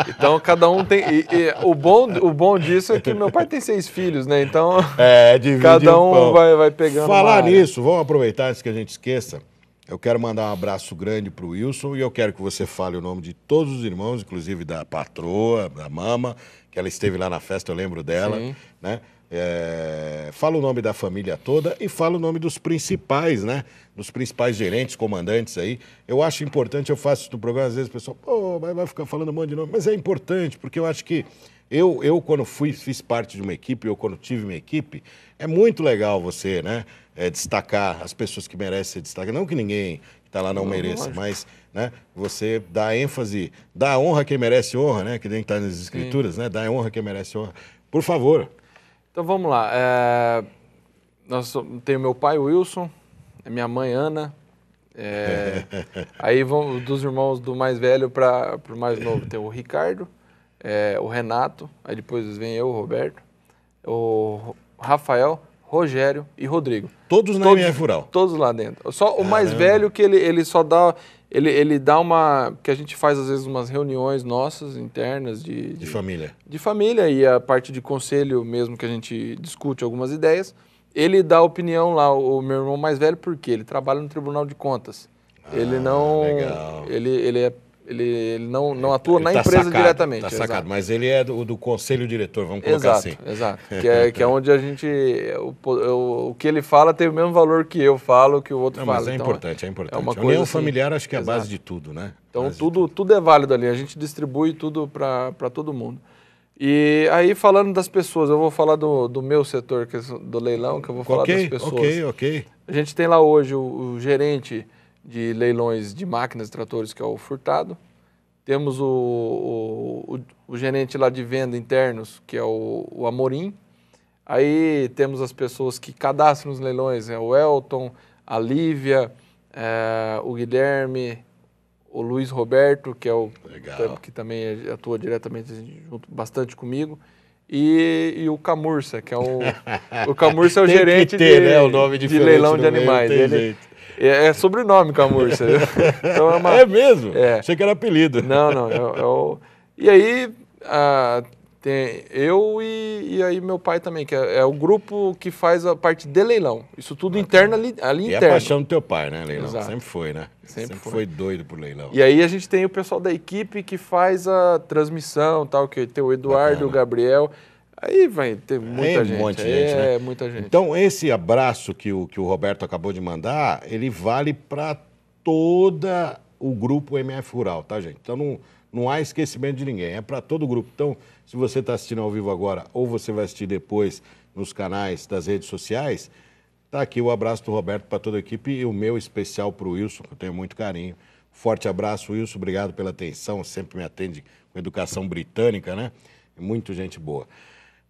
Então cada um tem. e- e o, bom, o bom disso é que meu pai tem seis filhos, né? Então É, cada um vai, vai pegando. Falar nisso, vamos aproveitar antes que a gente esqueça. Eu quero mandar um abraço grande para o Wilson e eu quero que você fale o nome de todos os irmãos, inclusive da patroa, da mama, que ela esteve lá na festa, eu lembro dela. Sim. Né? É, fala o nome da família toda e fala o nome dos principais, né? Dos principais gerentes, comandantes aí. Eu acho importante, eu faço isso no programa, às vezes o pessoal, pô, vai, vai ficar falando um monte de nome, mas é importante, porque eu acho que eu, eu quando fui, fiz parte de uma equipe, eu quando tive uma equipe, é muito legal você, né? é, destacar as pessoas que merecem ser destacadas. Não que ninguém que está lá não, Não, mereça, lógico. mas né, você dá ênfase, dá honra a quem merece honra, né? Que nem está nas escrituras, né? Dá honra quem merece honra. Por favor. Então vamos lá. É, nós so- tem o meu pai, Wilson, minha mãe, Ana. é, aí vão dos irmãos do mais velho para o mais novo. Tem o Ricardo, é, o Renato, aí depois vem eu, o Roberto, o Rafael, Rogério e Rodrigo. Todos na Todos- MF Rural. Todos lá dentro. Só o mais velho que ele, ele só dá. Ele, ele dá uma. Que a gente faz às vezes umas reuniões nossas, internas, de, De família. de família e a parte de conselho mesmo que a gente discute algumas ideias. Ele dá opinião lá, o meu irmão mais velho, porque ele trabalha no Tribunal de Contas. ele Ah, não. legal. Ele, ele, é, ele, ele não, não atua Ele na tá empresa sacado, diretamente. Tá exato. sacado, mas ele é do, do conselho diretor, vamos colocar Exato, assim. exato. Que é, que é onde a gente. O, po- o, o que ele fala tem o mesmo valor que eu falo, que o outro Não, fala. mas é Então, importante, é importante. uma a coisa união assim, familiar acho que é a base exato. de tudo, né? Então Base de tudo, tudo é válido ali, a gente distribui tudo para todo mundo. E aí, falando das pessoas, eu vou falar do, do meu setor, que é do leilão, que eu vou falar das pessoas. ok, ok. A gente tem lá hoje o, o gerente de leilões de máquinas e tratores, que é o Furtado. Temos o, o, o- gerente lá de venda internos, que é o, o Amorim. Aí temos as pessoas que cadastram os leilões, é o Elton, a Lívia, é, o Guilherme, o Luiz Roberto, que é o Legal. que também atua diretamente junto bastante comigo. E, e o Camurça, que é o. O Camurça é o gerente ter, de, né, o nome de leilão de animais. Ele. É, é sobrenome Camurça. então é uma, É mesmo? É. Achei que era apelido. Não, não. É, é o... E aí, ah, tem eu e, e aí meu pai também, que é, é o grupo que faz a parte de leilão. Isso tudo interno ali, ali é a paixão do teu pai, né, leilão? Exato. Sempre foi, né? Sempre foi. foi. doido por leilão. E aí a gente tem o pessoal da equipe que faz a transmissão, tal, que tem o Eduardo, Bacana. o Gabriel. Aí vai ter muita um gente. monte de gente, né? É, muita gente. Então, esse abraço que o, que o Roberto acabou de mandar, ele vale para toda o grupo MF Rural, tá, gente? Então, não, não há esquecimento de ninguém, é para todo o grupo. Então, se você está assistindo ao vivo agora ou você vai assistir depois nos canais das redes sociais, tá aqui o abraço do Roberto para toda a equipe e o meu especial para o Wilson, que eu tenho muito carinho. Forte abraço, Wilson, obrigado pela atenção, sempre me atende com educação britânica, né? Muito gente boa.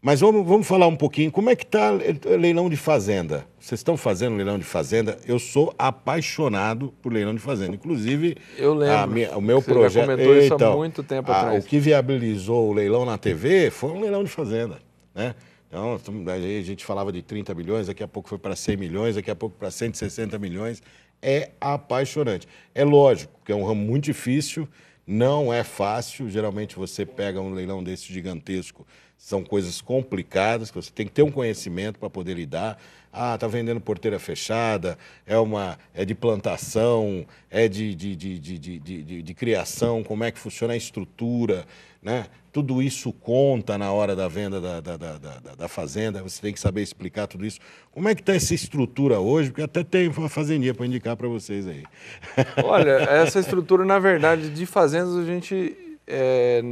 Mas vamos, vamos falar um pouquinho, como é que está leilão de fazenda? Vocês estão fazendo leilão de fazenda? Eu sou apaixonado por leilão de fazenda. Inclusive, Eu lembro. a minha- o meu projeto. comentou isso há muito tempo a- atrás. O que viabilizou o leilão na TV foi um leilão de fazenda. Né? Então, a gente falava de 30 milhões, daqui a pouco foi para 100 milhões, daqui a pouco para 160 milhões. É apaixonante. É lógico que é um ramo muito difícil, não é fácil. Geralmente você pega um leilão desse gigantesco, são coisas complicadas, que você tem que ter um conhecimento para poder lidar. Ah, tá vendendo porteira fechada, é uma é de plantação, é de, de, de, de, criação, como é que funciona a estrutura, né? Tudo isso conta na hora da venda da, da, da, da- da fazenda, você tem que saber explicar tudo isso. Como é que está essa estrutura hoje? Porque até tem uma fazendinha para indicar para vocês aí. Olha, essa estrutura, na verdade, de fazendas, a gente é,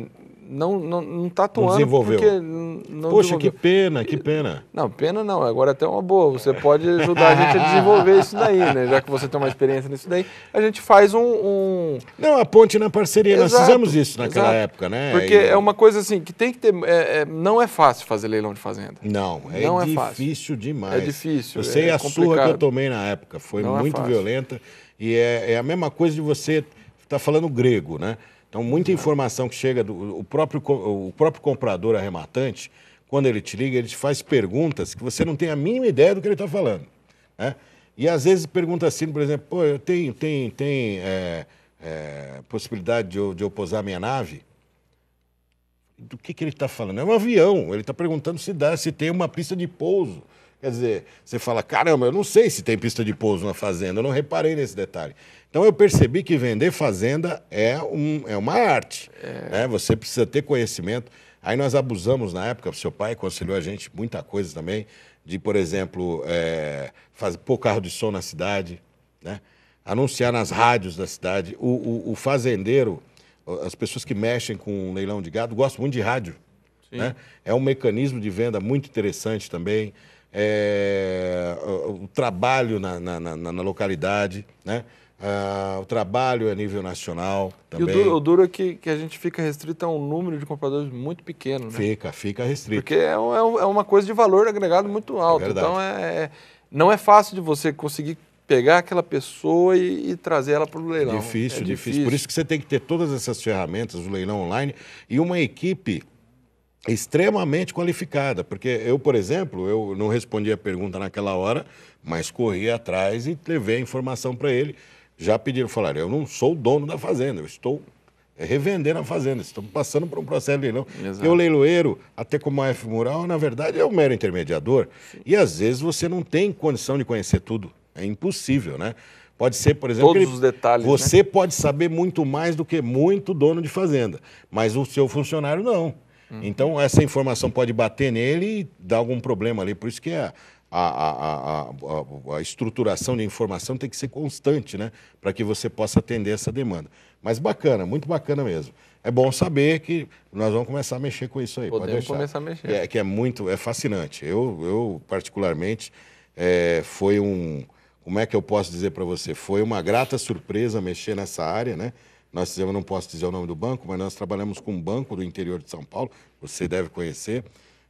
não, não, não tá atuando desenvolveu. porque não Poxa, que desenvolveu. pena, que pena. Não, pena não. Agora até uma boa. Você pode ajudar a gente a desenvolver isso daí, né? Já que você tem uma experiência nisso daí, a gente faz um. um- Não, a ponte na parceria, nós Exato, fizemos isso naquela exato. época, né? Porque E- é uma coisa assim que tem que ter. é- é- não é fácil fazer leilão de fazenda. Não, é Não é difícil demais. É difícil, Eu sei é a surra que complicado. eu tomei na época, foi Não é muito violenta. E é, é a mesma coisa de você estar falando grego, né? Então, muita informação que chega do o próprio, o próprio comprador arrematante, quando ele te liga, ele te faz perguntas que você não tem a mínima ideia do que ele está falando. Né? E às vezes pergunta assim, por exemplo, pô, eu tenho, tem, tem é, é, possibilidade de eu, de eu posar minha nave? do que, que ele está falando? É um avião. Ele está perguntando se dá, se tem uma pista de pouso. Quer dizer, você fala, caramba, eu não sei se tem pista de pouso na fazenda, eu não reparei nesse detalhe. Então eu percebi que vender fazenda é, um, é uma arte. né? Você precisa ter conhecimento. Aí nós abusamos na época, seu pai aconselhou a gente muita coisa também, de, por exemplo, é, fazer, pôr carro de som na cidade, né? anunciar nas rádios da cidade. O, o- o fazendeiro, as pessoas que mexem com leilão de gado, gostam muito de rádio. né? É um mecanismo de venda muito interessante também. É, o, o trabalho na, na- na- na localidade, né? Ah, o trabalho a nível nacional E o também. duro, o duro é que, que a gente fica restrito a um número de compradores muito pequeno, né? Fica, fica restrito. Porque é, um- é um- é uma coisa de valor agregado muito alto. verdade. então é, não é fácil de você conseguir pegar aquela pessoa e, e trazer ela para o leilão. Difícil, É difícil, Por isso que você tem que ter todas essas ferramentas, o leilão online e uma equipe extremamente qualificada. Porque eu, por exemplo, eu não respondi a pergunta naquela hora, mas corri atrás e levei a informação para ele. Já pediram, falaram, eu não sou o dono da fazenda, eu estou revendendo a fazenda, estamos passando por um processo de leilão. Exato. Porque o leiloeiro, até como a F Mural, na verdade é um mero intermediador. E às vezes você não tem condição de conhecer tudo. É impossível, né? Pode ser, por exemplo, Todos que os detalhes, né? Você pode saber muito mais do que muito dono de fazenda, mas o seu funcionário não. Uhum. Então, essa informação pode bater nele e dar algum problema ali. Por isso que a, a, a, a, a- estruturação de informação tem que ser constante, né? Para que você possa atender essa demanda. Mas bacana, muito bacana mesmo. É bom saber que nós vamos começar a mexer com isso aí. pode Podemos começar a mexer. É, que é muito, é fascinante. Eu, eu particularmente, é, foi um, como é que eu posso dizer para você? Foi uma grata surpresa mexer nessa área, né? Nós fizemos, não posso dizer o nome do banco, mas nós trabalhamos com um banco do interior de São Paulo, você deve conhecer,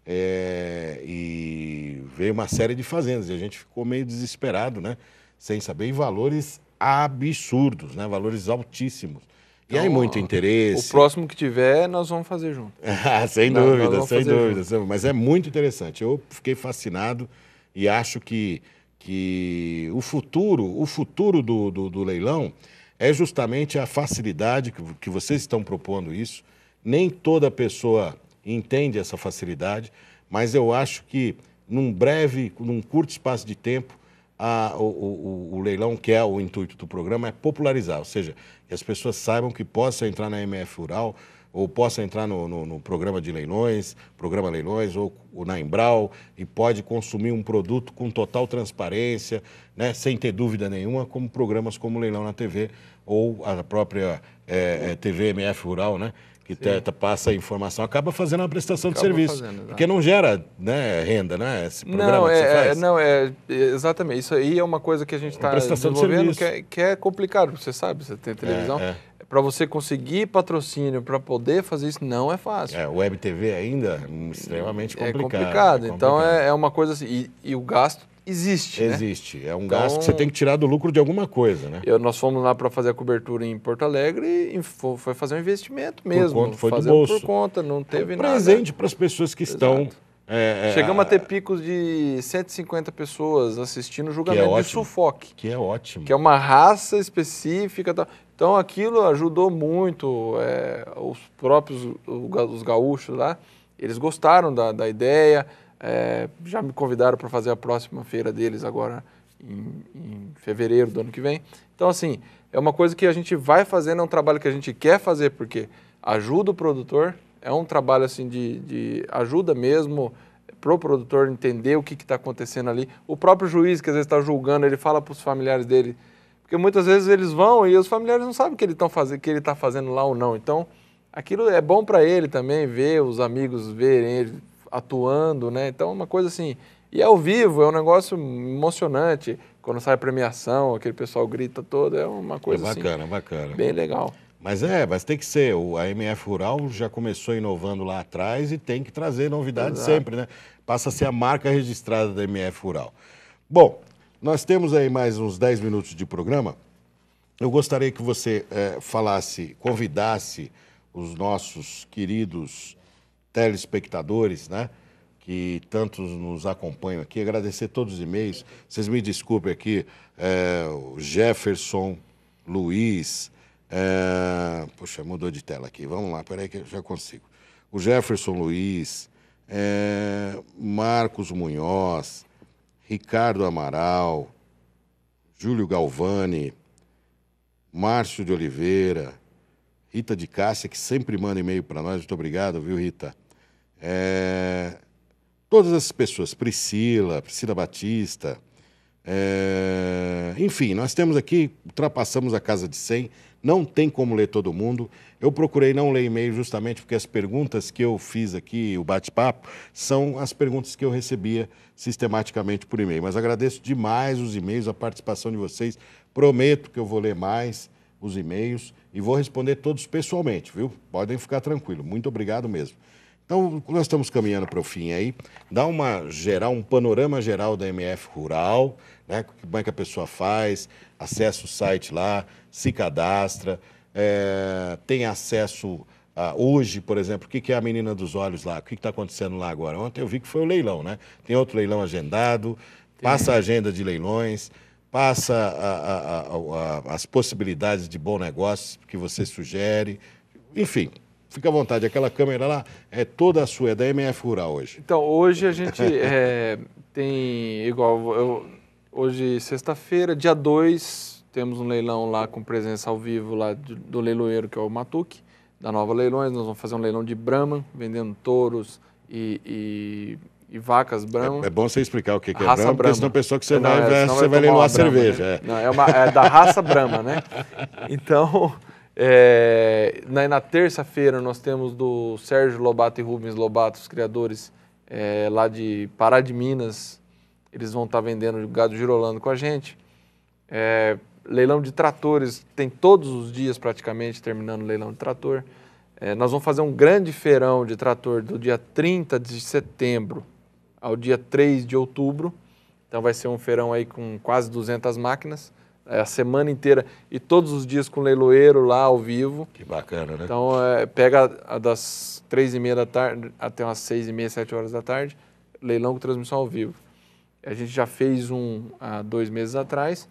é, e veio uma série de fazendas e a gente ficou meio desesperado, né? Sem saber, e valores absurdos, né? Valores altíssimos. E aí Então, muito interesse. O próximo que tiver, nós vamos fazer junto. Ah, sem Não, dúvida, sem dúvida. Mas é muito interessante. Eu fiquei fascinado e acho que, que o futuro, o futuro do, do, do leilão é justamente a facilidade que, que vocês estão propondo isso. Nem toda pessoa entende essa facilidade, mas eu acho que num breve, num curto espaço de tempo, a- o, o- o- leilão, que é o intuito do programa, é popularizar, ou seja, que as pessoas saibam que possam entrar na MF Rural ou possam entrar no, no- no programa de leilões, programa leilões ou, ou na Embral e pode consumir um produto com total transparência, né, sem ter dúvida nenhuma, como programas como Leilão na TV ou a própria eh, eh, TV MF Rural, né? Que passa a informação, acaba fazendo uma prestação de Acaba serviço. fazendo, porque não gera né, renda, né? Esse programa Não, que você é, é- faz. não, é é, exatamente. Isso aí é uma coisa que a gente está prestação de desenvolvendo serviço. que é, que é complicado. Você sabe, você tem televisão. é. Para você conseguir patrocínio, para poder fazer isso, não é fácil. É, web TV ainda hum, extremamente É complicado. complicado. Então complicado. é, é uma coisa assim. E, e o gasto existe. né? Existe. É um Então- gasto que você tem que tirar do lucro de alguma coisa, né? Eu, nós fomos lá para fazer a cobertura em Porto Alegre e fo- foi fazer um investimento mesmo. conta, foi do bolso. por conta, não teve um nada. presente para as pessoas que estão. Exato. é, é, Chegamos a ter picos de 150 pessoas assistindo o julgamento de ótimo. sufoque. Que é ótimo. que é uma raça específica. tal. Então aquilo ajudou muito é, os próprios os gaúchos lá. Eles gostaram da, da ideia, é, já me convidaram para fazer a próxima feira deles agora em, em fevereiro do ano que vem. Então assim é uma coisa que a gente vai fazendo, é um trabalho que a gente quer fazer porque ajuda o produtor, é um trabalho assim de, de ajuda mesmo para o produtor entender o que está acontecendo ali. O próprio juiz que às vezes está julgando, ele fala para os familiares dele, porque muitas vezes eles vão e os familiares não sabem o que ele está fazendo, tá fazendo lá ou não. Então, aquilo é bom para ele também ver os amigos verem ele atuando, né? Então, é uma coisa assim. E é ao vivo, é um negócio emocionante. Quando sai a premiação, aquele pessoal grita todo, é uma É coisa bacana, bacana. assim, bem legal. Mas é, mas tem que ser. O, a MF Rural já começou inovando lá atrás e tem que trazer novidades Exato. sempre, né? Passa a ser a marca registrada da MF Rural. Bom, nós temos aí mais uns 10 minutos de programa. Eu gostaria que você eh, falasse, convidasse os nossos queridos telespectadores, né? Que tantos nos acompanham aqui. Agradecer todos os e-mails. Vocês me desculpem aqui, eh, o Jefferson, Luiz. eh, puxa, mudou de tela aqui. Vamos lá, peraí que eu já consigo. O Jefferson Luiz, eh, Marcos Munhoz, Ricardo Amaral, Júlio Galvani, Márcio de Oliveira, Rita de Cássia, que sempre manda e-mail para nós. Muito obrigado, viu, Rita? É, Todas essas pessoas, Priscila, Priscila Batista, é, enfim, nós temos aqui, ultrapassamos a casa de 100, não tem como ler todo mundo. Eu procurei não ler e-mail justamente porque as perguntas que eu fiz aqui, o bate-papo, são as perguntas que eu recebia sistematicamente por e-mail. Mas agradeço demais os e-mails, a participação de vocês. Prometo que eu vou ler mais os e-mails e vou responder todos pessoalmente, viu? Podem ficar tranquilos. Muito obrigado mesmo. Então, nós estamos caminhando para o fim aí. Dá uma geral, um panorama geral da MF Rural, né? Como é que a pessoa faz, acessa o site lá, se cadastra, é, tem acesso a, hoje, por exemplo, o que, que é a Menina dos Olhos lá? O que está acontecendo lá agora? Ontem eu vi que foi o leilão, né? Tem outro leilão agendado, passa a agenda de leilões, passa a- a- as possibilidades de bom negócio que você sugere, enfim. Fica à vontade, aquela câmera lá é toda sua, é da MF Rural hoje. Então, hoje a gente é, tem, igual, eu- hoje, sexta-feira, dia 2, temos um leilão lá com presença ao vivo lá do, do leiloeiro, que é o Matuque, da Nova Leilões. Nós vamos fazer um leilão de Brahman, vendendo touros e, e- e vacas Brahman. É, é bom você explicar o que, que é Raça Brahma, porque Brahma. senão a pessoa que você Não, vai, é, você vai leiloar uma Brahma, cerveja. né? é. Não, é, uma- é da raça Brahma, né? Então, é, na, na terça-feira nós temos do Sérgio Lobato e Rubens Lobato, os criadores é, lá de Pará de Minas. Eles vão estar vendendo gado girolando com a gente. É, leilão de tratores, tem todos os dias praticamente terminando o leilão de trator. É, nós vamos fazer um grande feirão de trator do dia 30 de setembro ao dia 3 de outubro. Então vai ser um feirão aí com quase 200 máquinas. É, a semana inteira e todos os dias com leiloeiro lá ao vivo. Que bacana, né? Então, é, pega a das três e meia da tarde até umas seis e meia, sete horas da tarde, leilão com transmissão ao vivo. A gente já fez um há dois meses atrás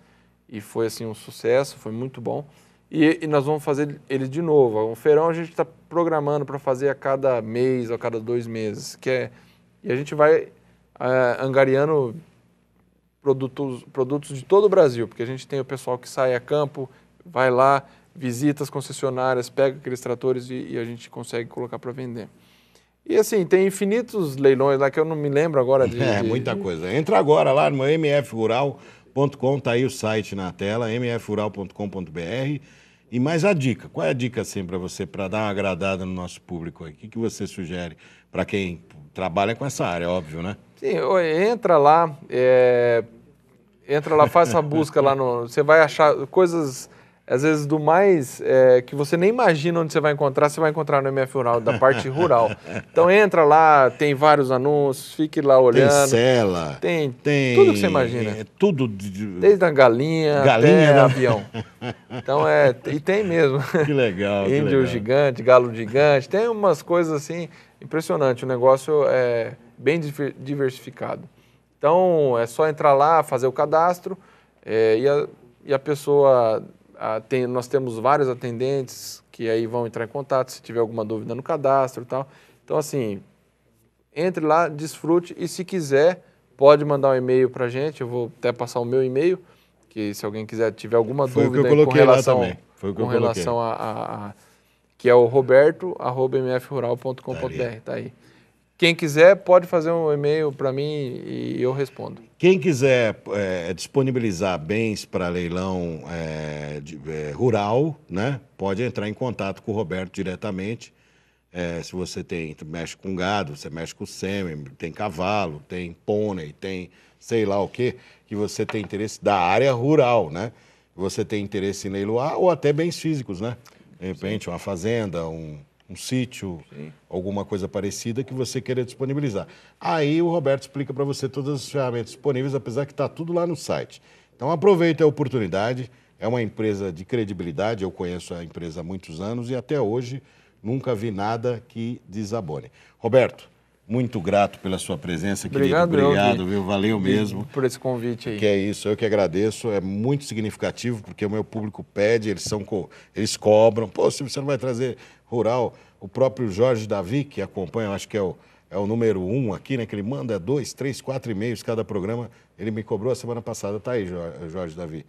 e foi assim um sucesso, foi muito bom. E, e nós vamos fazer ele de novo. O feirão a gente está programando para fazer a cada mês ou a cada dois meses, que é e a gente vai é, angariando produtos, produtos de todo o Brasil, porque a gente tem o pessoal que sai a campo, vai lá, visita as concessionárias, pega aqueles tratores e, e a gente consegue colocar para vender. E assim, tem infinitos leilões lá que eu não me lembro agora de. É, de, muita coisa. Entra agora lá no mfrural.com, tá aí o site na tela, mfrural.com.br. E mais a dica, qual é a dica assim para você, para dar uma agradada no nosso público aí? O que, que você sugere para quem trabalha com essa área, óbvio, né? Sim, entra lá, é, entra lá, faz essa busca lá no. Você vai achar coisas, às vezes, do mais é, que você nem imagina onde você vai encontrar, você vai encontrar no MF Rural, da parte rural. Então entra lá, tem vários anúncios, fique lá olhando. Tem cela. Tem, tem tudo que você imagina. É, tudo. De... Desde a galinha, galinha até né? avião. Então é. E tem mesmo. Que legal. Índio que legal. gigante, galo gigante, tem umas coisas assim impressionante. O negócio é bem diversificado. Então, é só entrar lá, fazer o cadastro é, e, a, e, a, pessoa... A, tem, nós temos vários atendentes que aí vão entrar em contato se tiver alguma dúvida no cadastro e tal. Então, assim, entre lá, desfrute e se quiser, pode mandar um e-mail para a gente. Eu vou até passar o meu e-mail, que se alguém quiser tiver alguma Foi dúvida com relação, Foi com relação a, a, a que é o roberto.mfrural.com.br. Tá aí. Quem quiser pode fazer um e-mail para mim e eu respondo. Quem quiser é, disponibilizar bens para leilão é, de, é, rural, né, pode entrar em contato com o Roberto diretamente. É, se você tem, mexe com gado, você mexe com sêmen, tem cavalo, tem pônei, tem sei lá o que, que você tem interesse da área rural, né? Você tem interesse em leiloar ou até bens físicos, né? De repente, Sim. uma fazenda, um, um sítio, Sim. alguma coisa parecida que você queira disponibilizar. Aí o Roberto explica para você todas as ferramentas disponíveis, apesar que está tudo lá no site. Então aproveite a oportunidade. É uma empresa de credibilidade, eu conheço a empresa há muitos anos e até hoje nunca vi nada que desabone. Roberto, muito grato pela sua presença, Obrigado, querido. Obrigado, viu? Valeu mesmo. Por esse convite aí. Que é isso, eu que agradeço. É muito significativo, porque o meu público pede, eles são eles cobram. Pô, se você não vai trazer rural, o próprio Jorge Davi, que acompanha, acho que é o, é o número um aqui, né? Que ele manda dois, três, quatro e-mails cada programa. Ele me cobrou a semana passada, tá aí, Jorge Davi.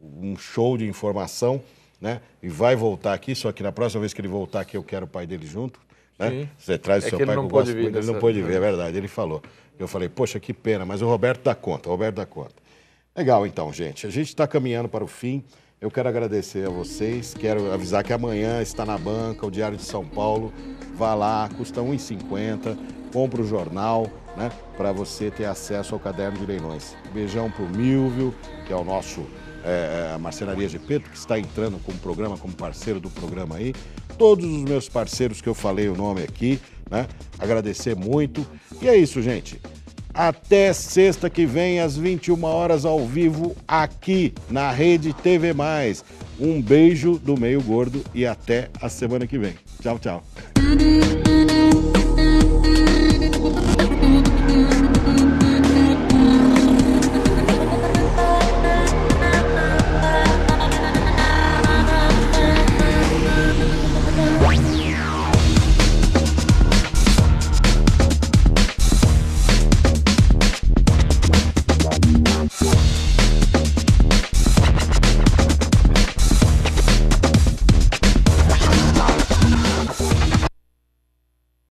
Um show de informação, né? E vai voltar aqui, só que na próxima vez que ele voltar aqui, eu quero o pai dele junto. Né? Você traz o é seu pai que eu gosto muito, ele não pôde ver, é verdade, ele falou. Eu falei, poxa, que pena, mas o Roberto dá conta, o Roberto dá conta. Legal, então, gente. A gente está caminhando para o fim. Eu quero agradecer a vocês. Quero avisar que amanhã está na banca o Diário de São Paulo. Vá lá, custa R$ 1,50. Compre o jornal, né? Para você ter acesso ao caderno de leilões. Beijão para o Milvio, que é o nosso é, Marcenaria de Pedro, que está entrando como programa, como parceiro do programa aí todos os meus parceiros que eu falei o nome aqui, né? Agradecer muito. E é isso, gente. Até sexta que vem, às 21 horas, ao vivo, aqui na Rede TV. Um beijo do meio gordo e até a semana que vem. Tchau, tchau.